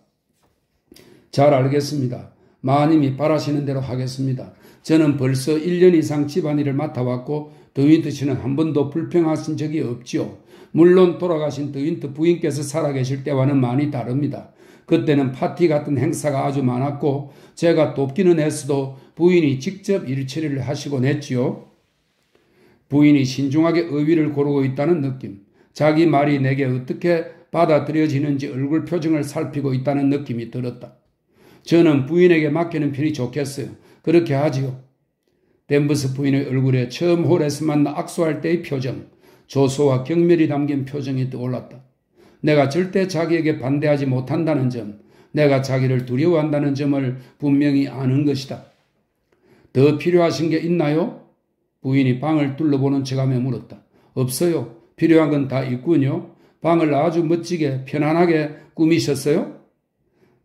잘 알겠습니다. 마님이 바라시는 대로 하겠습니다. 저는 벌써 1년 이상 집안일을 맡아왔고 더윈트 씨는 한 번도 불평하신 적이 없지요. 물론 돌아가신 더윈트 부인께서 살아계실 때와는 많이 다릅니다. 그때는 파티 같은 행사가 아주 많았고 제가 돕기는 했어도 부인이 직접 일처리를 하시곤 했지요. 부인이 신중하게 의위를 고르고 있다는 느낌, 자기 말이 내게 어떻게 받아들여지는지 얼굴 표정을 살피고 있다는 느낌이 들었다. 저는 부인에게 맡기는 편이 좋겠어요. 그렇게 하지요. 댄버스 부인의 얼굴에 처음 홀에서 만나 악수할 때의 표정, 조소와 경멸이 담긴 표정이 떠올랐다. 내가 절대 자기에게 반대하지 못한다는 점, 내가 자기를 두려워한다는 점을 분명히 아는 것이다. 더 필요하신 게 있나요? 부인이 방을 둘러보는 척하며 물었다. 없어요. 필요한 건 다 있군요. 방을 아주 멋지게 편안하게 꾸미셨어요?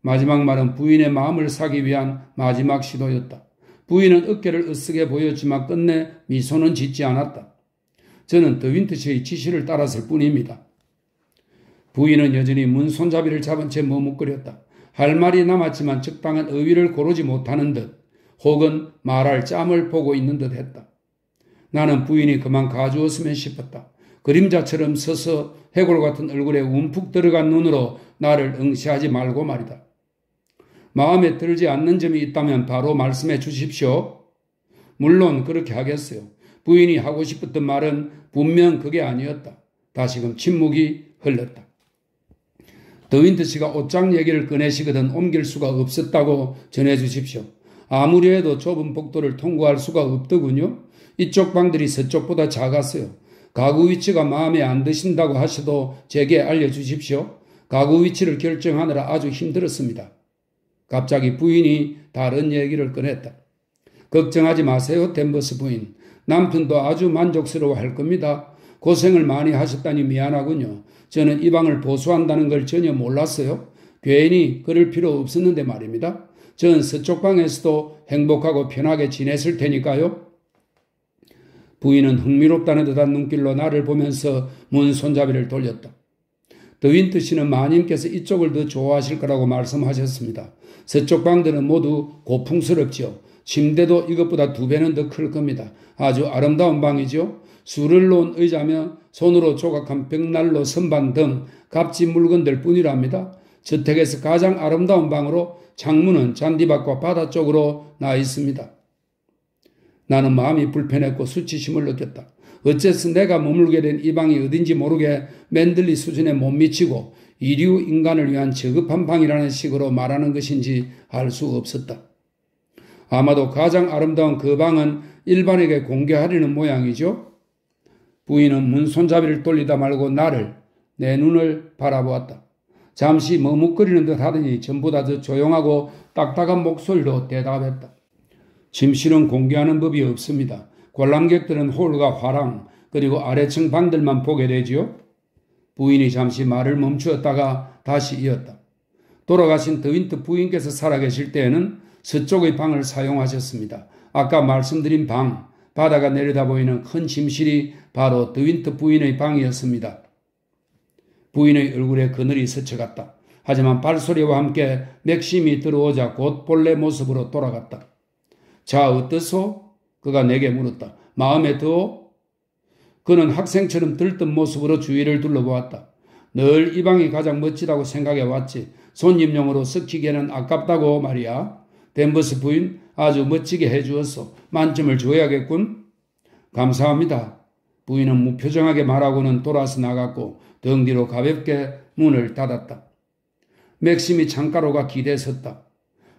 마지막 말은 부인의 마음을 사기 위한 마지막 시도였다. 부인은 어깨를 으쓱해 보였지만 끝내 미소는 짓지 않았다. 저는 더윈트 씨의 지시를 따랐을 뿐입니다. 부인은 여전히 문 손잡이를 잡은 채 머뭇거렸다. 할 말이 남았지만 적당한 의위를 고르지 못하는 듯 혹은 말할 짬을 보고 있는 듯 했다. 나는 부인이 그만 가주었으면 싶었다. 그림자처럼 서서 해골 같은 얼굴에 움푹 들어간 눈으로 나를 응시하지 말고 말이다. 마음에 들지 않는 점이 있다면 바로 말씀해 주십시오. 물론 그렇게 하겠어요. 부인이 하고 싶었던 말은 분명 그게 아니었다. 다시금 침묵이 흘렀다. 더윈트 씨가 옷장 얘기를 꺼내시거든 옮길 수가 없었다고 전해 주십시오. 아무리 해도 좁은 복도를 통과할 수가 없더군요. 이쪽 방들이 서쪽보다 작았어요. 가구 위치가 마음에 안 드신다고 하셔도 제게 알려주십시오. 가구 위치를 결정하느라 아주 힘들었습니다. 갑자기 부인이 다른 얘기를 꺼냈다. 걱정하지 마세요, 댄버스 부인. 남편도 아주 만족스러워 할 겁니다. 고생을 많이 하셨다니 미안하군요. 저는 이 방을 보수한다는 걸 전혀 몰랐어요. 괜히 그럴 필요 없었는데 말입니다. 전 서쪽 방에서도 행복하고 편하게 지냈을 테니까요. 부인은 흥미롭다는 듯한 눈길로 나를 보면서 문 손잡이를 돌렸다. 더윈트 씨는 마님께서 이쪽을 더 좋아하실 거라고 말씀하셨습니다. 서쪽 방들은 모두 고풍스럽지요. 침대도 이것보다 두 배는 더 클 겁니다. 아주 아름다운 방이죠. 술을 놓은 의자며 손으로 조각한 벽난로 선반 등 값진 물건들 뿐이랍니다. 저택에서 가장 아름다운 방으로 창문은 잔디밭과 바다 쪽으로 나 있습니다. 나는 마음이 불편했고 수치심을 느꼈다. 어째서 내가 머물게 된 이 방이 어딘지 모르게 맨들리 수준에 못 미치고 이류 인간을 위한 저급한 방이라는 식으로 말하는 것인지 알 수 없었다. 아마도 가장 아름다운 그 방은 일반에게 공개하려는 모양이죠. 부인은 문 손잡이를 돌리다 말고 나를 내 눈을 바라보았다. 잠시 머뭇거리는 듯 하더니 전보다 더 조용하고 딱딱한 목소리로 대답했다. 침실은 공개하는 법이 없습니다. 관람객들은 홀과 화랑 그리고 아래층 방들만 보게 되지요. 부인이 잠시 말을 멈추었다가 다시 이었다. 돌아가신 더윈트 부인께서 살아계실 때에는 서쪽의 방을 사용하셨습니다. 아까 말씀드린 방, 바다가 내려다 보이는 큰 침실이 바로 더윈트 부인의 방이었습니다. 부인의 얼굴에 그늘이 스쳐갔다. 하지만 발소리와 함께 맥심이 들어오자 곧 본래 모습으로 돌아갔다. 자, 어떠소? 그가 내게 물었다. 마음에 더? 그는 학생처럼 들뜬 모습으로 주위를 둘러보았다. 늘 이 방이 가장 멋지다고 생각해 왔지. 손님용으로 썩히기에는 아깝다고 말이야. 댄버스 부인 아주 멋지게 해주었어. 만점을 줘야겠군. 감사합니다. 부인은 무표정하게 말하고는 돌아서 나갔고 등 뒤로 가볍게 문을 닫았다. 맥심이 창가로가 기대 섰다.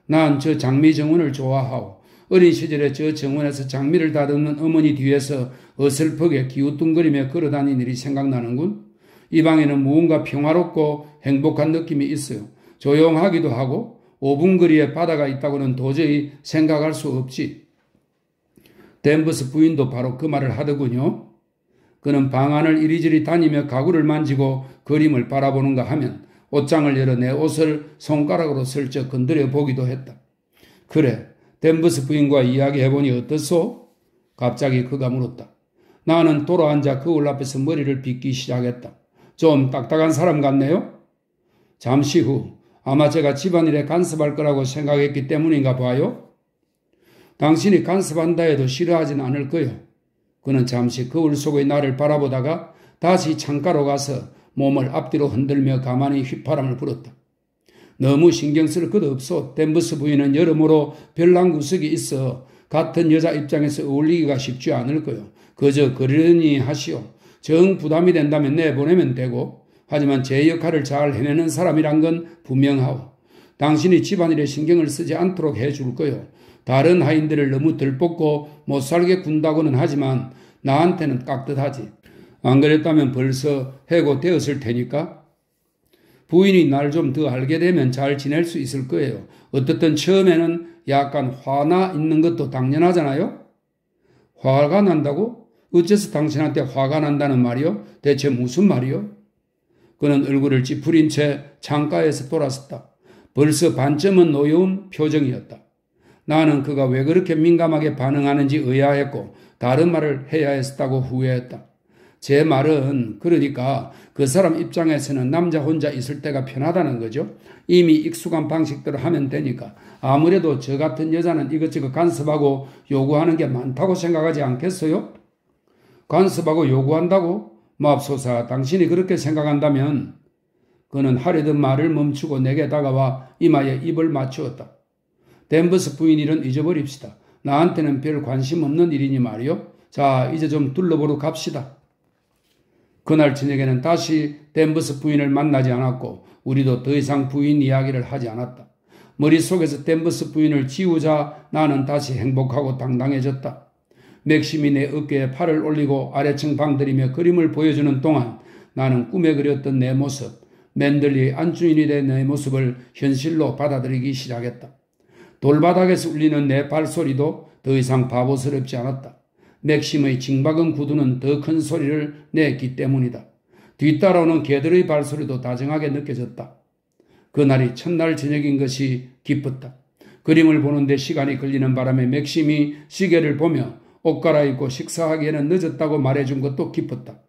난 저 장미 정원을 좋아하오. 어린 시절에 저 정원에서 장미를 다듬는 어머니 뒤에서 어설프게 기우뚱거리며 걸어다닌 일이 생각나는군. 이 방에는 무언가 평화롭고 행복한 느낌이 있어요. 조용하기도 하고 5분 거리에 바다가 있다고는 도저히 생각할 수 없지. 댄버스 부인도 바로 그 말을 하더군요. 그는 방 안을 이리저리 다니며 가구를 만지고 그림을 바라보는가 하면 옷장을 열어 내 옷을 손가락으로 슬쩍 건드려 보기도 했다. 그래, 댄버스 부인과 이야기해보니 어떻소? 갑자기 그가 물었다. 나는 돌아앉아 거울 앞에서 머리를 빗기 시작했다. 좀 딱딱한 사람 같네요? 잠시 후 아마 제가 집안일에 간섭할 거라고 생각했기 때문인가 봐요. 당신이 간섭한다 해도 싫어하진 않을 거요. 그는 잠시 거울 속의 나를 바라보다가 다시 창가로 가서 몸을 앞뒤로 흔들며 가만히 휘파람을 불었다. 너무 신경 쓸 것 없어. 댄버스 부인은 여러모로 별난 구석이 있어 같은 여자 입장에서 어울리기가 쉽지 않을 거요. 그저 그러니 하시오. 정 부담이 된다면 내보내면 되고 하지만 제 역할을 잘 해내는 사람이란 건 분명하오. 당신이 집안일에 신경을 쓰지 않도록 해줄 거요. 다른 하인들을 너무 들뽑고 못살게 군다고는 하지만 나한테는 깍듯하지. 안 그랬다면 벌써 해고되었을 테니까. 부인이 날 좀 더 알게 되면 잘 지낼 수 있을 거예요. 어떻든 처음에는 약간 화나 있는 것도 당연하잖아요? 화가 난다고? 어째서 당신한테 화가 난다는 말이요? 대체 무슨 말이요? 그는 얼굴을 찌푸린 채 창가에서 돌아섰다. 벌써 반쯤은 노여운 표정이었다. 나는 그가 왜 그렇게 민감하게 반응하는지 의아했고 다른 말을 해야 했다고 후회했다. 제 말은 그러니까 그 사람 입장에서는 남자 혼자 있을 때가 편하다는 거죠. 이미 익숙한 방식대로 하면 되니까 아무래도 저 같은 여자는 이것저것 간섭하고 요구하는 게 많다고 생각하지 않겠어요? 간섭하고 요구한다고? 맙소사 당신이 그렇게 생각한다면 그는 하려던 말을 멈추고 내게 다가와 이마에 입을 맞추었다. 댄버스 부인 일은 잊어버립시다. 나한테는 별 관심 없는 일이니 말이요. 자, 이제 좀 둘러보러 갑시다. 그날 저녁에는 다시 댄버스 부인을 만나지 않았고 우리도 더 이상 부인 이야기를 하지 않았다. 머릿속에서 댄버스 부인을 지우자 나는 다시 행복하고 당당해졌다. 맥심이 내 어깨에 팔을 올리고 아래층 방들이며 그림을 보여주는 동안 나는 꿈에 그렸던 내 모습, 맨들리 안주인이 된 내 모습을 현실로 받아들이기 시작했다. 돌바닥에서 울리는 내 발소리도 더 이상 바보스럽지 않았다. 맥심의 징박은 구두는 더 큰 소리를 냈기 때문이다. 뒤따라오는 개들의 발소리도 다정하게 느껴졌다. 그날이 첫날 저녁인 것이 기뻤다. 그림을 보는데 시간이 걸리는 바람에 맥심이 시계를 보며 옷 갈아입고 식사하기에는 늦었다고 말해준 것도 기뻤다.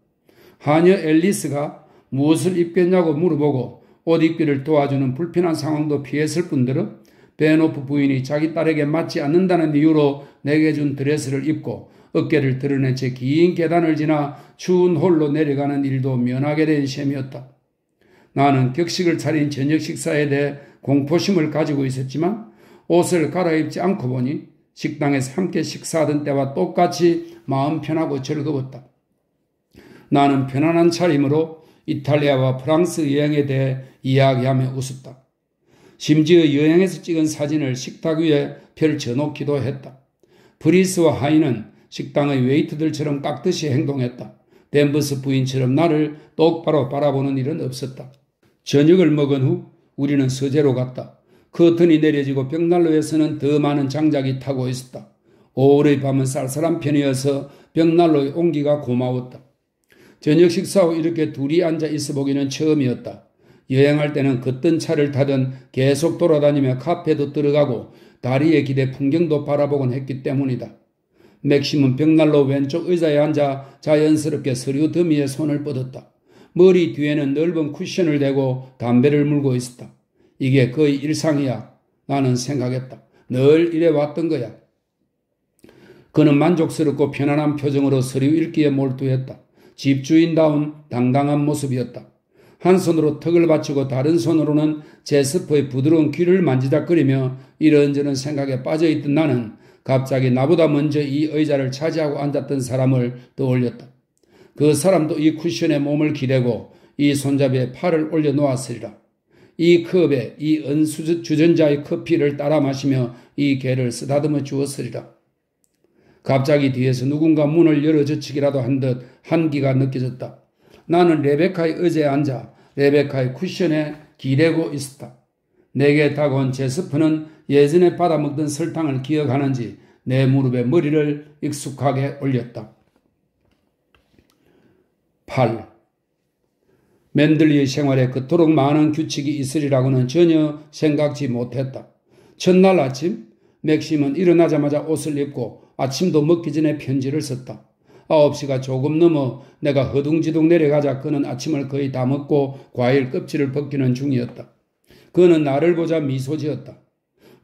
하녀 앨리스가 무엇을 입겠냐고 물어보고 옷 입기를 도와주는 불편한 상황도 피했을 뿐더러 베노프 부인이 자기 딸에게 맞지 않는다는 이유로 내게 준 드레스를 입고 어깨를 드러낸 채 긴 계단을 지나 추운 홀로 내려가는 일도 면하게 된 셈이었다. 나는 격식을 차린 저녁 식사에 대해 공포심을 가지고 있었지만 옷을 갈아입지 않고 보니 식당에서 함께 식사하던 때와 똑같이 마음 편하고 즐거웠다. 나는 편안한 차림으로 이탈리아와 프랑스 여행에 대해 이야기하며 웃었다. 심지어 여행에서 찍은 사진을 식탁 위에 펼쳐놓기도 했다. 프리스와 하인은 식당의 웨이터들처럼 깍듯이 행동했다. 댄버스 부인처럼 나를 똑바로 바라보는 일은 없었다. 저녁을 먹은 후 우리는 서재로 갔다. 커튼이 내려지고 벽난로에서는 더 많은 장작이 타고 있었다. 오월의 밤은 쌀쌀한 편이어서 벽난로의 온기가 고마웠다. 저녁 식사 후 이렇게 둘이 앉아 있어 보기는 처음이었다. 여행할 때는 걷던 차를 타던 계속 돌아다니며 카페도 들어가고 다리에 기대 풍경도 바라보곤 했기 때문이다. 맥심은 벽난로 왼쪽 의자에 앉아 자연스럽게 서류 더미에 손을 뻗었다. 머리 뒤에는 넓은 쿠션을 대고 담배를 물고 있었다. 이게 거의 일상이야. 나는 생각했다. 늘 이래 왔던 거야. 그는 만족스럽고 편안한 표정으로 서류 읽기에 몰두했다. 집주인다운 당당한 모습이었다. 한 손으로 턱을 받치고 다른 손으로는 제 스퍼의 부드러운 귀를 만지작거리며 이런저런 생각에 빠져있던 나는 갑자기 나보다 먼저 이 의자를 차지하고 앉았던 사람을 떠올렸다. 그 사람도 이 쿠션에 몸을 기대고 이 손잡이에 팔을 올려놓았으리라. 이 컵에 이 은수 주전자의 커피를 따라 마시며 이 개를 쓰다듬어 주었으리라. 갑자기 뒤에서 누군가 문을 열어젖히기라도 한 듯 한기가 느껴졌다. 나는 레베카의 의자에 앉아 레베카의 쿠션에 기대고 있었다. 내게 다가온 제스프는 예전에 받아먹던 설탕을 기억하는지 내 무릎에 머리를 익숙하게 올렸다. 8. 맨들리의 생활에 그토록 많은 규칙이 있으리라고는 전혀 생각지 못했다. 첫날 아침 맥심은 일어나자마자 옷을 입고 아침도 먹기 전에 편지를 썼다. 9시가 조금 넘어 내가 허둥지둥 내려가자 그는 아침을 거의 다 먹고 과일 껍질을 벗기는 중이었다. 그는 나를 보자 미소 지었다.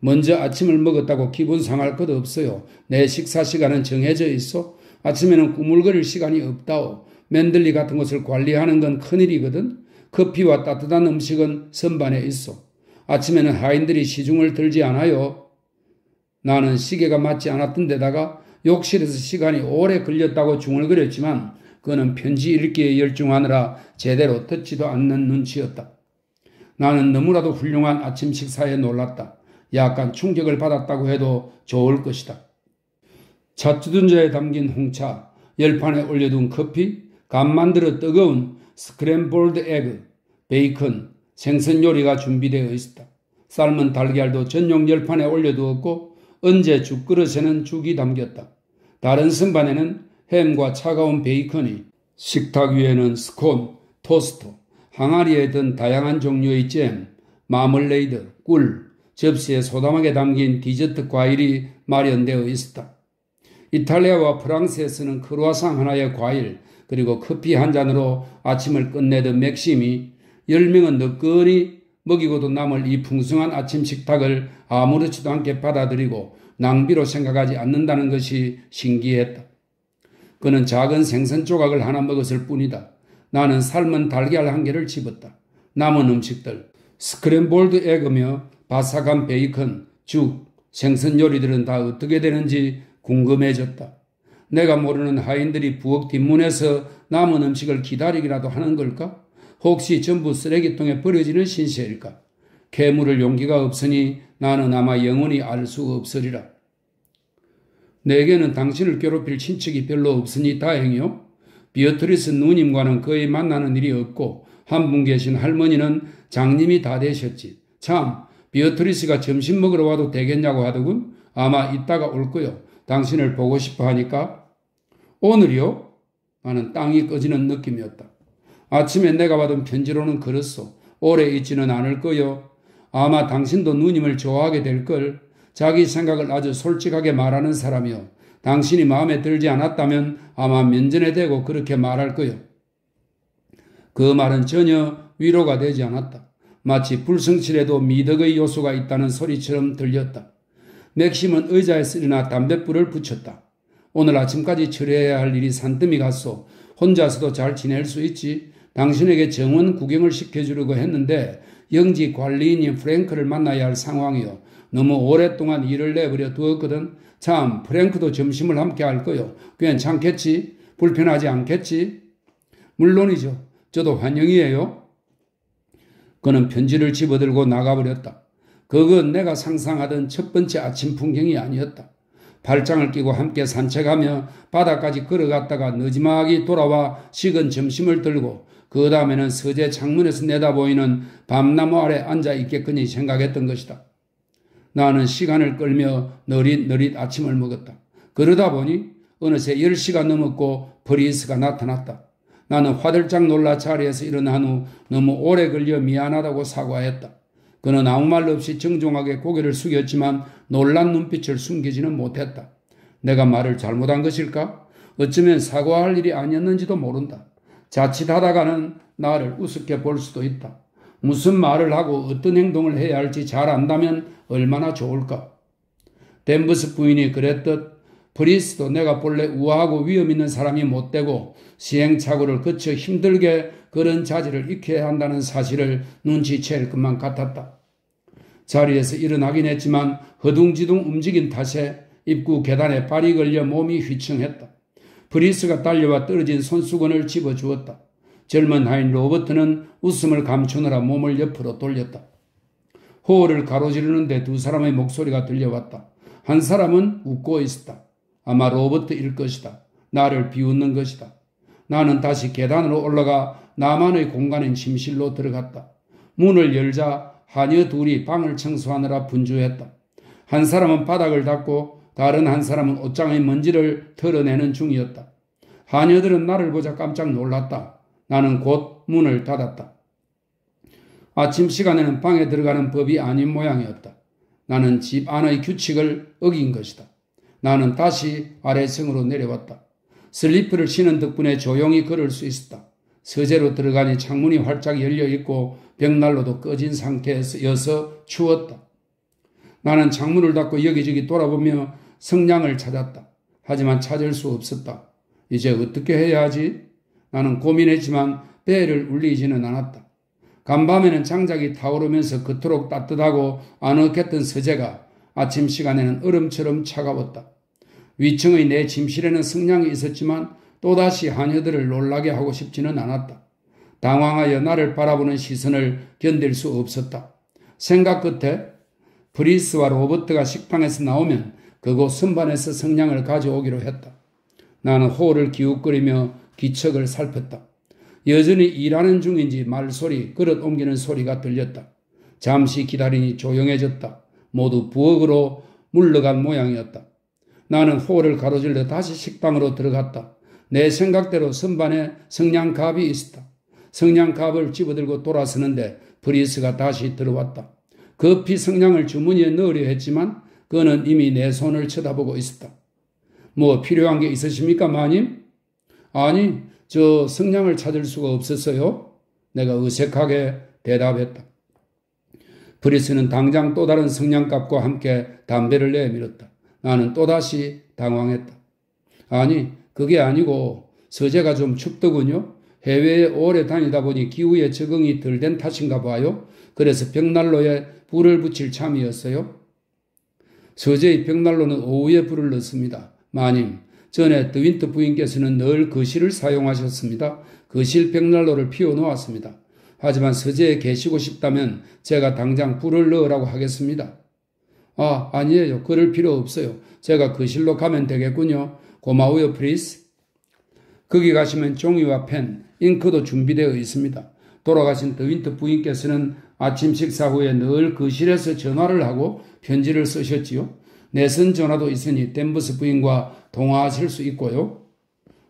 먼저 아침을 먹었다고 기분 상할 것 없어요. 내 식사 시간은 정해져 있어. 아침에는 꾸물거릴 시간이 없다오. 맨들리 같은 것을 관리하는 건 큰일이거든. 커피와 따뜻한 음식은 선반에 있어. 아침에는 하인들이 시중을 들지 않아요. 나는 시계가 맞지 않았던 데다가 욕실에서 시간이 오래 걸렸다고 중얼거렸지만 그는 편지 읽기에 열중하느라 제대로 듣지도 않는 눈치였다. 나는 너무나도 훌륭한 아침 식사에 놀랐다. 약간 충격을 받았다고 해도 좋을 것이다. 찻주둔자에 담긴 홍차, 열판에 올려둔 커피, 갓 만들어 뜨거운 스크램블드 에그, 베이컨, 생선 요리가 준비되어 있었다. 삶은 달걀도 전용 열판에 올려두었고 은제 죽그릇에는 죽이 담겼다. 다른 선반에는 햄과 차가운 베이컨이 식탁 위에는 스콘, 토스트, 항아리에 든 다양한 종류의 잼, 마멀레이드, 꿀, 접시에 소담하게 담긴 디저트 과일이 마련되어 있었다. 이탈리아와 프랑스에서는 크루아상 하나에 과일 그리고 커피 한 잔으로 아침을 끝내던 맥심이 10명은 너끈히 먹이고도 남을 이 풍성한 아침 식탁을 아무렇지도 않게 받아들이고 낭비로 생각하지 않는다는 것이 신기했다. 그는 작은 생선 조각을 하나 먹었을 뿐이다. 나는 삶은 달걀 한 개를 집었다. 남은 음식들, 스크램블드 에그며 바삭한 베이컨, 죽, 생선 요리들은 다 어떻게 되는지 궁금해졌다. 내가 모르는 하인들이 부엌 뒷문에서 남은 음식을 기다리기라도 하는 걸까? 혹시 전부 쓰레기통에 버려지는 신세일까? 캐물을 용기가 없으니 나는 아마 영원히 알 수 없으리라. 내게는 당신을 괴롭힐 친척이 별로 없으니 다행이요. 비어트리스 누님과는 거의 만나는 일이 없고 한 분 계신 할머니는 장님이 다 되셨지. 참 비어트리스가 점심 먹으러 와도 되겠냐고 하더군. 아마 이따가 올 거요. 당신을 보고 싶어 하니까. 오늘이요? 나는 땅이 꺼지는 느낌이었다. 아침에 내가 받은 편지로는 그렇소. 오래 있지는 않을 거요. 아마 당신도 누님을 좋아하게 될 걸. 자기 생각을 아주 솔직하게 말하는 사람이요. 당신이 마음에 들지 않았다면 아마 면전에 대고 그렇게 말할 거요. 그 말은 전혀 위로가 되지 않았다. 마치 불성실에도 미덕의 요소가 있다는 소리처럼 들렸다. 맥심은 의자에 쓰리나 담뱃불을 붙였다. 오늘 아침까지 처리해야 할 일이 산더미 갔소. 혼자서도 잘 지낼 수 있지. 당신에게 정원 구경을 시켜주려고 했는데 영지 관리인인 프랭크를 만나야 할 상황이요. 너무 오랫동안 일을 내버려 두었거든. 참 프랭크도 점심을 함께 할 거요. 괜찮겠지? 불편하지 않겠지? 물론이죠. 저도 환영이에요. 그는 편지를 집어들고 나가버렸다. 그건 내가 상상하던 첫 번째 아침 풍경이 아니었다. 발장을 끼고 함께 산책하며 바다까지 걸어갔다가 늦지막이 돌아와 식은 점심을 들고 그 다음에는 서재 창문에서 내다보이는 밤나무 아래 앉아 있겠거니 생각했던 것이다. 나는 시간을 끌며 너릿너릿 아침을 먹었다. 그러다 보니 어느새 10시가 넘었고 브리스가 나타났다. 나는 화들짝 놀라 자리에서 일어난 후 너무 오래 걸려 미안하다고 사과했다. 그는 아무 말 없이 정중하게 고개를 숙였지만 놀란 눈빛을 숨기지는 못했다. 내가 말을 잘못한 것일까? 어쩌면 사과할 일이 아니었는지도 모른다. 자칫하다가는 나를 우습게 볼 수도 있다. 무슨 말을 하고 어떤 행동을 해야 할지 잘 안다면 얼마나 좋을까? 덴버스 부인이 그랬듯 프리스도 내가 본래 우아하고 위엄 있는 사람이 못 되고 시행착오를 거쳐 힘들게 그런 자질을 익혀야 한다는 사실을 눈치챌 것만 같았다. 자리에서 일어나긴 했지만 허둥지둥 움직인 탓에 입구 계단에 발이 걸려 몸이 휘청했다. 프리스가 달려와 떨어진 손수건을 집어주었다. 젊은 하인 로버트는 웃음을 감추느라 몸을 옆으로 돌렸다. 홀을 가로지르는데 두 사람의 목소리가 들려왔다. 한 사람은 웃고 있었다. 아마 로버트일 것이다. 나를 비웃는 것이다. 나는 다시 계단으로 올라가 나만의 공간인 침실로 들어갔다. 문을 열자 하녀 둘이 방을 청소하느라 분주했다. 한 사람은 바닥을 닦고 다른 한 사람은 옷장의 먼지를 털어내는 중이었다. 하녀들은 나를 보자 깜짝 놀랐다. 나는 곧 문을 닫았다. 아침 시간에는 방에 들어가는 법이 아닌 모양이었다. 나는 집 안의 규칙을 어긴 것이다. 나는 다시 아래층으로 내려왔다. 슬리퍼를 신은 덕분에 조용히 걸을 수 있었다. 서재로 들어가니 창문이 활짝 열려 있고 벽난로도 꺼진 상태여서 추웠다. 나는 창문을 닫고 여기저기 돌아보며 성냥을 찾았다. 하지만 찾을 수 없었다. 이제 어떻게 해야 하지? 나는 고민했지만 배를 울리지는 않았다. 간밤에는 장작이 타오르면서 그토록 따뜻하고 아늑했던 서재가 아침 시간에는 얼음처럼 차가웠다. 위층의 내 침실에는 성냥이 있었지만 또다시 하녀들을 놀라게 하고 싶지는 않았다. 당황하여 나를 바라보는 시선을 견딜 수 없었다. 생각 끝에 브리스와 로버트가 식당에서 나오면 그곳 선반에서 성냥을 가져오기로 했다. 나는 호를 기웃거리며 기척을 살폈다. 여전히 일하는 중인지 말소리, 그릇 옮기는 소리가 들렸다. 잠시 기다리니 조용해졌다. 모두 부엌으로 물러간 모양이었다. 나는 호를 가로질러 다시 식당으로 들어갔다. 내 생각대로 선반에 성냥갑이 있었다. 성냥갑을 집어들고 돌아서는데 브리스가 다시 들어왔다. 급히 성냥을 주머니에 넣으려 했지만 그는 이미 내 손을 쳐다보고 있었다. 뭐 필요한 게 있으십니까, 마님? 아니, 저 성냥을 찾을 수가 없었어요. 내가 어색하게 대답했다. 브리스는 당장 또 다른 성냥갑과 함께 담배를 내밀었다. 나는 또다시 당황했다. 아니, 그게 아니고 서재가 좀 춥더군요. 해외에 오래 다니다 보니 기후에 적응이 덜 된 탓인가 봐요. 그래서 벽난로에 불을 붙일 참이었어요. 서재의 벽난로는 오후에 불을 넣습니다. 마님, 전에 드윈터 부인께서는 늘 거실을 사용하셨습니다. 거실 벽난로를 피워놓았습니다. 하지만 서재에 계시고 싶다면 제가 당장 불을 넣으라고 하겠습니다. 아, 아니에요. 그럴 필요 없어요. 제가 거실로 가면 되겠군요. 고마워요, 프리스. 거기 가시면 종이와 펜, 잉크도 준비되어 있습니다. 돌아가신 드윈터 부인께서는 아침 식사 후에 늘 거실에서 전화를 하고 편지를 쓰셨지요. 내선 전화도 있으니 댄버스 부인과 통화하실 수 있고요.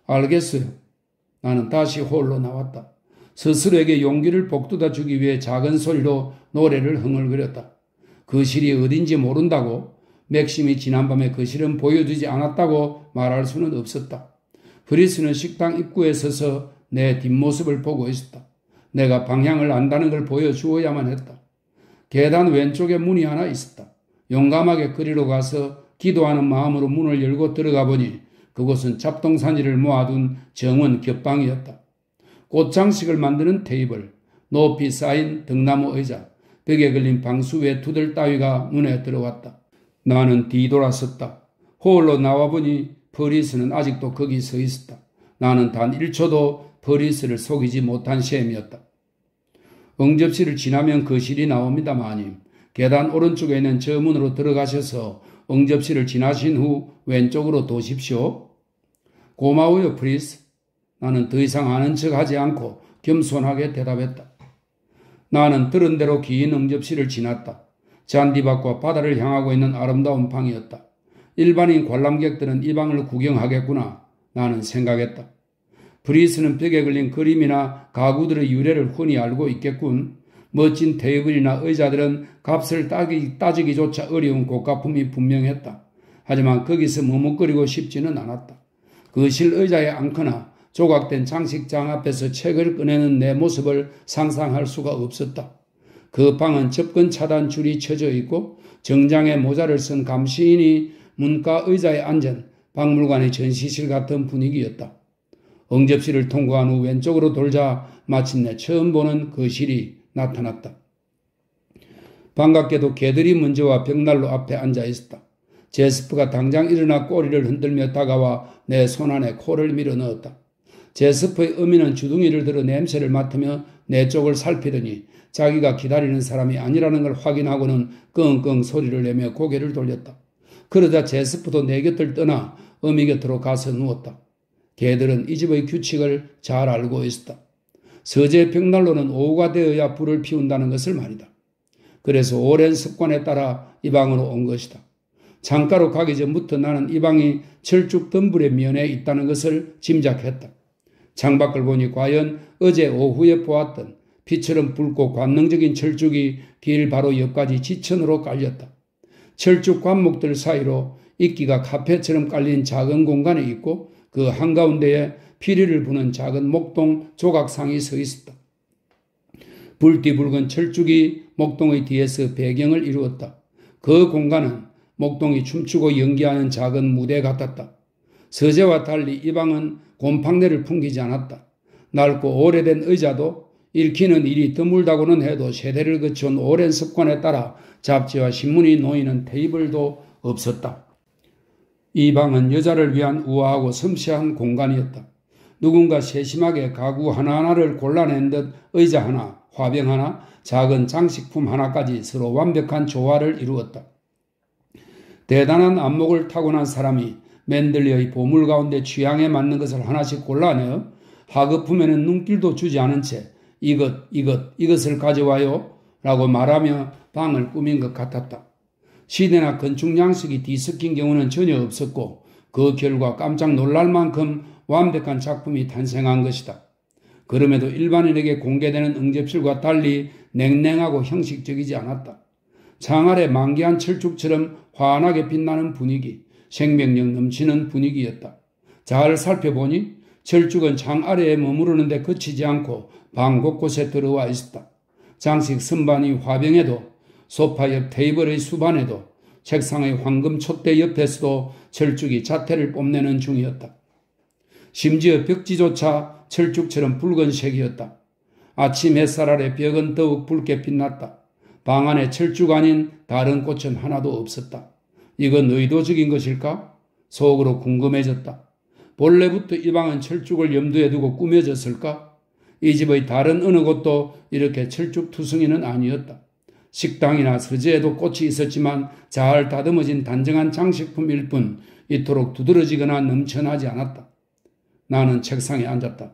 알겠어요. 나는 다시 홀로 나왔다. 스스로에게 용기를 복돋아 주기 위해 작은 소리로 노래를 흥얼거렸다. 거실이 어딘지 모른다고 맥심이 지난밤에 거실은 보여주지 않았다고 말할 수는 없었다. 브리스는 식당 입구에 서서 내 뒷모습을 보고 있었다. 내가 방향을 안다는 걸 보여주어야만 했다. 계단 왼쪽에 문이 하나 있었다. 용감하게 그리로 가서 기도하는 마음으로 문을 열고 들어가 보니 그곳은 잡동사니를 모아둔 정원 겹방이었다. 꽃장식을 만드는 테이블, 높이 쌓인 등나무 의자, 벽에 걸린 방수 외투들 따위가 눈에 들어왔다. 나는 뒤돌아섰다. 홀로 나와보니 버리스는 아직도 거기 서 있었다. 나는 단 1초도 버리스를 속이지 못한 셈이었다. 응접실을 지나면 거실이 나옵니다, 마님. 계단 오른쪽에 있는 저 문으로 들어가셔서 응접실을 지나신 후 왼쪽으로 도십시오. 고마워요, 프리스. 나는 더 이상 아는 척 하지 않고 겸손하게 대답했다. 나는 들은 대로 긴 응접실을 지났다. 잔디밭과 바다를 향하고 있는 아름다운 방이었다. 일반인 관람객들은 이 방을 구경하겠구나. 나는 생각했다. 브리스는 벽에 걸린 그림이나 가구들의 유래를 흔히 알고 있겠군. 멋진 테이블이나 의자들은 값을 따기, 따지기조차 어려운 고가품이 분명했다. 하지만 거기서 머뭇거리고 싶지는 않았다. 거실 의자에 앉거나 조각된 장식장 앞에서 책을 꺼내는 내 모습을 상상할 수가 없었다. 그 방은 접근 차단 줄이 쳐져 있고 정장에 모자를 쓴 감시인이 문과 의자에 앉은 박물관의 전시실 같은 분위기였다. 응접실을 통과한 후 왼쪽으로 돌자 마침내 처음 보는 거실이 나타났다. 반갑게도 개들이 먼저 와 벽난로 앞에 앉아 있었다. 제스프가 당장 일어나 꼬리를 흔들며 다가와 내 손 안에 코를 밀어 넣었다. 제스프의 어미는 주둥이를 들어 냄새를 맡으며 내 쪽을 살피더니 자기가 기다리는 사람이 아니라는 걸 확인하고는 끙끙 소리를 내며 고개를 돌렸다. 그러자 제스프도 내 곁을 떠나 어미 곁으로 가서 누웠다. 개들은 이 집의 규칙을 잘 알고 있었다. 서재 벽난로는 오후가 되어야 불을 피운다는 것을 말이다. 그래서 오랜 습관에 따라 이 방으로 온 것이다. 창가로 가기 전부터 나는 이 방이 철쭉 덤불의 면에 있다는 것을 짐작했다. 창밖을 보니 과연 어제 오후에 보았던 빛처럼 붉고 관능적인 철쭉이 길 바로 옆까지 지천으로 깔렸다. 철쭉 관목들 사이로 이끼가 카페처럼 깔린 작은 공간에 있고 그 한가운데에 피리를 부는 작은 목동 조각상이 서 있었다. 불띠붉은 철쭉이 목동의 뒤에서 배경을 이루었다. 그 공간은 목동이 춤추고 연기하는 작은 무대 같았다. 서재와 달리 이 방은 곰팡내를 풍기지 않았다. 낡고 오래된 의자도 읽히는 일이 드물다고는 해도 세대를 거쳐온 오랜 습관에 따라 잡지와 신문이 놓이는 테이블도 없었다. 이 방은 여자를 위한 우아하고 섬세한 공간이었다. 누군가 세심하게 가구 하나하나를 골라낸 듯 의자 하나, 화병 하나, 작은 장식품 하나까지 서로 완벽한 조화를 이루었다. 대단한 안목을 타고난 사람이 맨들리의 보물 가운데 취향에 맞는 것을 하나씩 골라내어 하급품에는 눈길도 주지 않은 채 이것, 이것, 이것을 가져와요 라고 말하며 방을 꾸민 것 같았다. 시대나 건축 양식이 뒤섞인 경우는 전혀 없었고 그 결과 깜짝 놀랄 만큼 완벽한 작품이 탄생한 것이다. 그럼에도 일반인에게 공개되는 응접실과 달리 냉랭하고 형식적이지 않았다. 창 아래 만개한 철쭉처럼 환하게 빛나는 분위기, 생명력 넘치는 분위기였다. 잘 살펴보니 철쭉은 창 아래에 머무르는데 그치지 않고 방 곳곳에 들어와 있었다. 장식 선반이 화병에도 소파 옆 테이블의 수반에도 책상의 황금 촛대 옆에서도 철쭉이 자태를 뽐내는 중이었다. 심지어 벽지조차 철쭉처럼 붉은 색이었다. 아침 햇살 아래 벽은 더욱 붉게 빛났다. 방 안에 철쭉 아닌 다른 꽃은 하나도 없었다. 이건 의도적인 것일까? 속으로 궁금해졌다. 본래부터 이 방은 철쭉을 염두에 두고 꾸며졌을까? 이 집의 다른 어느 곳도 이렇게 철쭉 투성이는 아니었다. 식당이나 서재에도 꽃이 있었지만 잘 다듬어진 단정한 장식품일 뿐 이토록 두드러지거나 넘쳐나지 않았다. 나는 책상에 앉았다.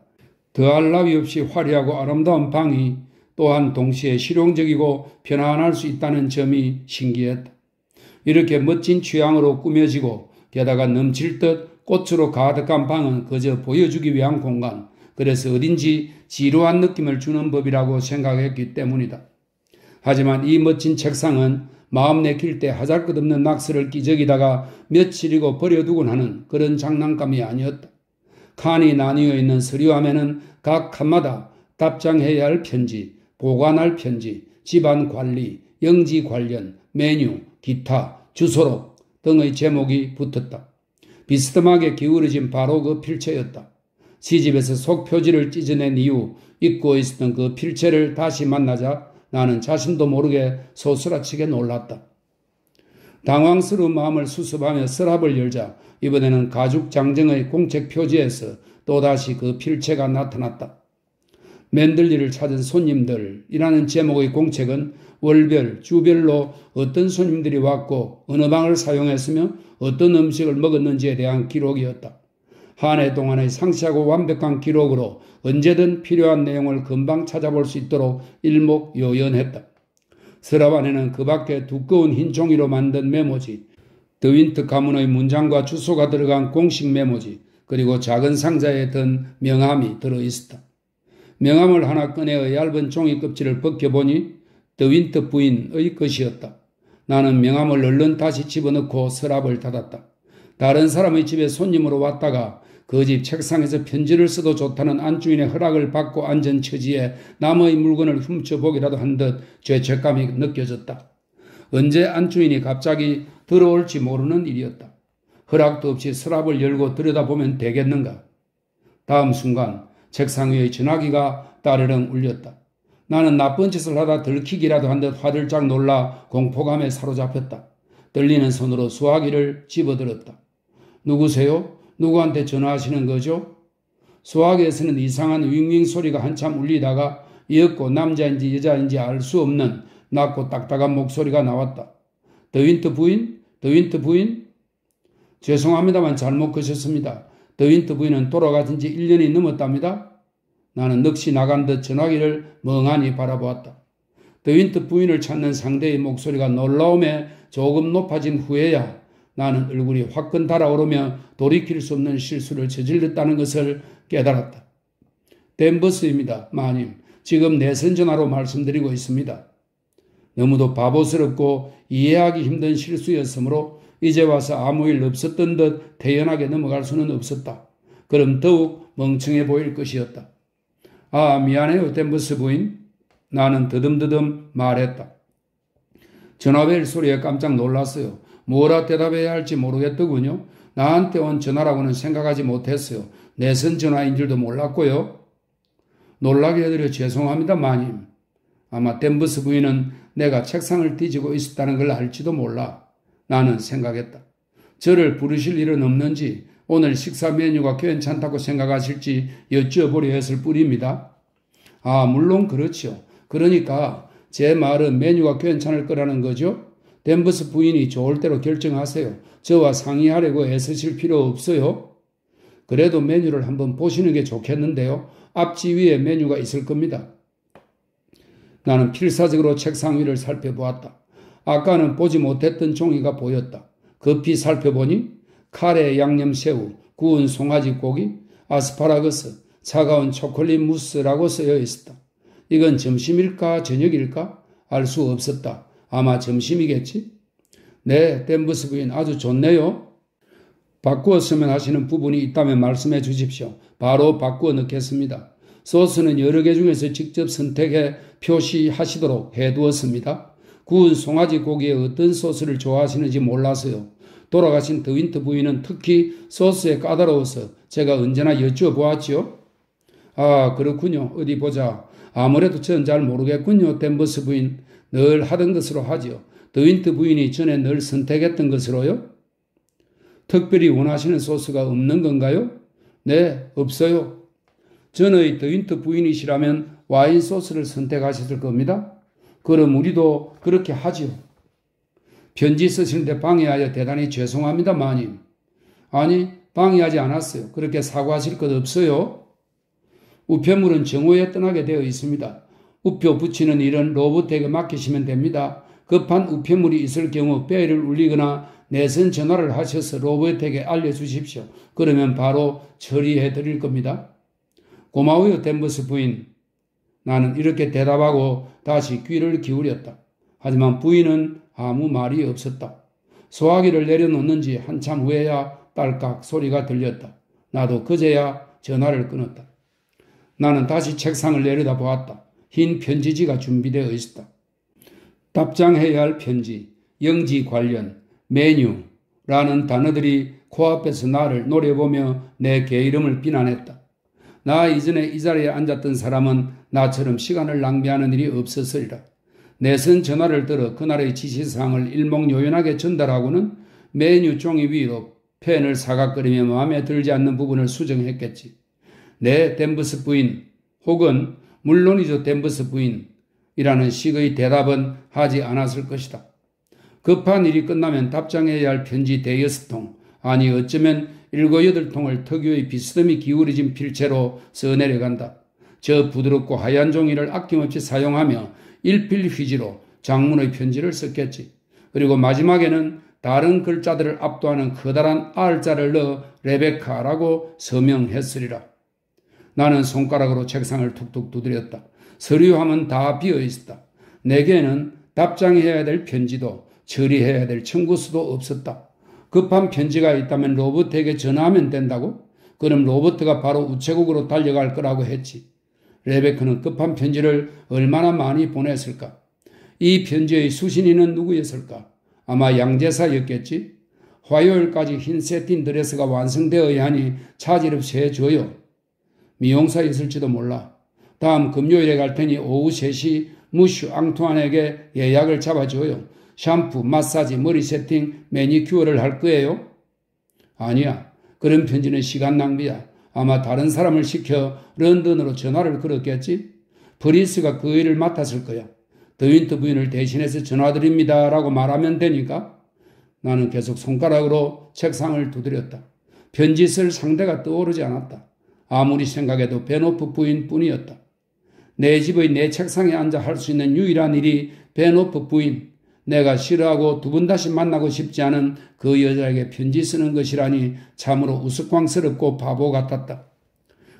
더할 나위 없이 화려하고 아름다운 방이 또한 동시에 실용적이고 편안할 수 있다는 점이 신기했다. 이렇게 멋진 취향으로 꾸며지고 게다가 넘칠 듯 꽃으로 가득한 방은 그저 보여주기 위한 공간, 그래서 어딘지 지루한 느낌을 주는 법이라고 생각했기 때문이다. 하지만 이 멋진 책상은 마음 내킬 때 하잘것없는 낙서를 끼적이다가 며칠이고 버려두곤 하는 그런 장난감이 아니었다. 칸이 나뉘어 있는 서류함에는 각 칸마다 답장해야 할 편지, 보관할 편지, 집안 관리, 영지 관련, 메뉴, 기타, 주소록 등의 제목이 붙었다. 비스듬하게 기울어진 바로 그 필체였다. 시집에서 속 표지를 찢어낸 이후 입고 있었던 그 필체를 다시 만나자 나는 자신도 모르게 소스라치게 놀랐다. 당황스러운 마음을 수습하며 서랍을 열자 이번에는 가죽 장정의 공책 표지에서 또다시 그 필체가 나타났다. 맨들리를 찾은 손님들이라는 제목의 공책은 월별, 주별로 어떤 손님들이 왔고 어느 방을 사용했으며 어떤 음식을 먹었는지에 대한 기록이었다. 한 해 동안의 상세하고 완벽한 기록으로 언제든 필요한 내용을 금방 찾아볼 수 있도록 일목요연했다. 서랍 안에는 그 밖에 두꺼운 흰 종이로 만든 메모지, 더윈트 가문의 문장과 주소가 들어간 공식 메모지, 그리고 작은 상자에 든 명함이 들어 있었다. 명함을 하나 꺼내어 얇은 종이 껍질을 벗겨보니 더윈트 부인의 것이었다. 나는 명함을 얼른 다시 집어넣고 서랍을 닫았다. 다른 사람의 집에 손님으로 왔다가 그 집 책상에서 편지를 써도 좋다는 안주인의 허락을 받고 앉은 처지에 남의 물건을 훔쳐보기라도 한 듯 죄책감이 느껴졌다. 언제 안주인이 갑자기 들어올지 모르는 일이었다. 허락도 없이 서랍을 열고 들여다보면 되겠는가? 다음 순간 책상 위의 전화기가 따르릉 울렸다. 나는 나쁜 짓을 하다 들키기라도 한 듯 화들짝 놀라 공포감에 사로잡혔다. 떨리는 손으로 수화기를 집어들었다. 누구세요? 누구한테 전화하시는 거죠? 수화기에서는 이상한 윙윙 소리가 한참 울리다가 이었고 남자인지 여자인지 알 수 없는 낮고 딱딱한 목소리가 나왔다. 더윈트 부인? 더윈트 부인? 죄송합니다만 잘못 거셨습니다. 더윈트 부인은 돌아가신 지 1년이 넘었답니다. 나는 넋이 나간 듯 전화기를 멍하니 바라보았다. 더윈트 부인을 찾는 상대의 목소리가 놀라움에 조금 높아진 후에야 나는 얼굴이 화끈 달아오르며 돌이킬 수 없는 실수를 저질렀다는 것을 깨달았다. 댄버스입니다. 마님. 지금 내선 전화로 말씀드리고 있습니다. 너무도 바보스럽고 이해하기 힘든 실수였으므로 이제 와서 아무 일 없었던 듯 태연하게 넘어갈 수는 없었다. 그럼 더욱 멍청해 보일 것이었다. 아, 미안해요, 댄버스 부인. 나는 더듬더듬 말했다. 전화벨 소리에 깜짝 놀랐어요. 뭐라 대답해야 할지 모르겠더군요. 나한테 온 전화라고는 생각하지 못했어요. 내선 전화인 줄도 몰랐고요. 놀라게 해드려 죄송합니다, 마님. 아마 댄버스 부인은 내가 책상을 뒤지고 있었다는 걸 알지도 몰라. 나는 생각했다. 저를 부르실 일은 없는지 오늘 식사 메뉴가 괜찮다고 생각하실지 여쭈어보려 했을 뿐입니다. 아, 물론 그렇죠. 그러니까 제 말은 메뉴가 괜찮을 거라는 거죠. 댄버스 부인이 좋을 대로 결정하세요. 저와 상의하려고 애쓰실 필요 없어요. 그래도 메뉴를 한번 보시는 게 좋겠는데요. 앞지 위에 메뉴가 있을 겁니다. 나는 필사적으로 책상 위를 살펴보았다. 아까는 보지 못했던 종이가 보였다. 급히 살펴보니 카레 양념새우, 구운 송아지 고기, 아스파라거스, 차가운 초콜릿 무스라고 쓰여 있었다. 이건 점심일까 저녁일까? 알 수 없었다. 아마 점심이겠지? 네, 댄버스 부인 아주 좋네요. 바꾸었으면 하시는 부분이 있다면 말씀해 주십시오. 바로 바꾸어 넣겠습니다. 소스는 여러 개 중에서 직접 선택해 표시하시도록 해두었습니다. 구운 송아지 고기에 어떤 소스를 좋아하시는지 몰라서요. 돌아가신 더윈트 부인은 특히 소스에 까다로워서 제가 언제나 여쭈어보았지요. 아, 그렇군요. 어디 보자. 아무래도 전 잘 모르겠군요. 댄버스 부인. 늘 하던 것으로 하지요. 더윈트 부인이 전에 늘 선택했던 것으로요? 특별히 원하시는 소스가 없는 건가요? 네, 없어요. 전의 더윈트 부인이시라면 와인 소스를 선택하셨을 겁니다. 그럼 우리도 그렇게 하지요. 편지 쓰시는데 방해하여 대단히 죄송합니다, 마님. 아니, 방해하지 않았어요. 그렇게 사과하실 것 없어요. 우편물은 정오에 떠나게 되어 있습니다. 우표 붙이는 일은 로봇에게 맡기시면 됩니다. 급한 우편물이 있을 경우 벨을 울리거나 내선 전화를 하셔서 로봇에게 알려주십시오. 그러면 바로 처리해 드릴 겁니다. 고마워요, 댄버스 부인. 나는 이렇게 대답하고 다시 귀를 기울였다. 하지만 부인은 아무 말이 없었다. 소화기를 내려놓는 지 한참 후에야 딸깍 소리가 들렸다. 나도 그제야 전화를 끊었다. 나는 다시 책상을 내려다 보았다. 흰 편지지가 준비되어 있었다. 답장해야 할 편지, 영지 관련, 메뉴라는 단어들이 코앞에서 나를 노려보며 내 게으름을 비난했다. 나 이전에 이 자리에 앉았던 사람은 나처럼 시간을 낭비하는 일이 없었으리라. 내선 전화를 들어 그날의 지시사항을 일목요연하게 전달하고는 메뉴 종이 위로 펜을 사각거리며 마음에 들지 않는 부분을 수정했겠지. 내 댄버스 부인 혹은 물론이죠 댄버스 부인이라는 식의 대답은 하지 않았을 것이다. 급한 일이 끝나면 답장해야 할 편지 대여섯 통, 아니 어쩌면 일곱 여덟 통을 특유의 비스듬히 기울어진 필체로 써내려간다. 저 부드럽고 하얀 종이를 아낌없이 사용하며 일필휘지로 장문의 편지를 썼겠지. 그리고 마지막에는 다른 글자들을 압도하는 커다란 R자를 넣어 레베카라고 서명했으리라. 나는 손가락으로 책상을 툭툭 두드렸다. 서류함은 다 비어 있었다. 내게는 답장해야 될 편지도 처리해야 될 청구서도 없었다. 급한 편지가 있다면 로버트에게 전화하면 된다고? 그럼 로버트가 바로 우체국으로 달려갈 거라고 했지. 레베카는 급한 편지를 얼마나 많이 보냈을까? 이 편지의 수신인은 누구였을까? 아마 양제사였겠지? 화요일까지 흰 세틴 드레스가 완성되어야 하니 차질 없이 해줘요. 미용사였을지도 몰라. 다음 금요일에 갈 테니 오후 3시 무슈 앙투안에게 예약을 잡아줘요. 샴푸, 마사지, 머리 세팅, 매니큐어를 할 거예요? 아니야. 그런 편지는 시간 낭비야. 아마 다른 사람을 시켜 런던으로 전화를 걸었겠지? 브리스가 그 일을 맡았을 거야. 더윈트 부인을 대신해서 전화드립니다. 라고 말하면 되니까 나는 계속 손가락으로 책상을 두드렸다. 편지 쓸 상대가 떠오르지 않았다. 아무리 생각해도 밴 호퍼 부인 뿐이었다. 내 집의 내 책상에 앉아 할 수 있는 유일한 일이 밴 호퍼 부인, 내가 싫어하고 두 번 다시 만나고 싶지 않은 그 여자에게 편지 쓰는 것이라니 참으로 우스꽝스럽고 바보 같았다.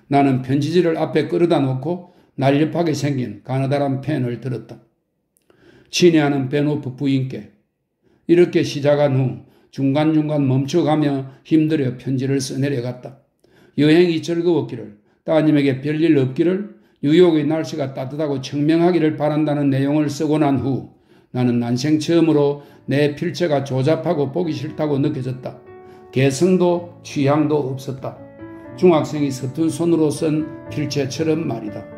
나는 편지지를 앞에 끌어다 놓고 날렵하게 생긴 가느다란 펜을 들었다. 친애하는 밴 호퍼 부인께 이렇게 시작한 후 중간중간 멈춰가며 힘들어 편지를 써내려갔다. 여행이 즐거웠기를 따님에게 별일 없기를 뉴욕의 날씨가 따뜻하고 청명하기를 바란다는 내용을 쓰고 난 후 나는 난생 처음으로 내 필체가 조잡하고 보기 싫다고 느껴졌다. 개성도 취향도 없었다. 중학생이 서툰 손으로 쓴 필체처럼 말이다.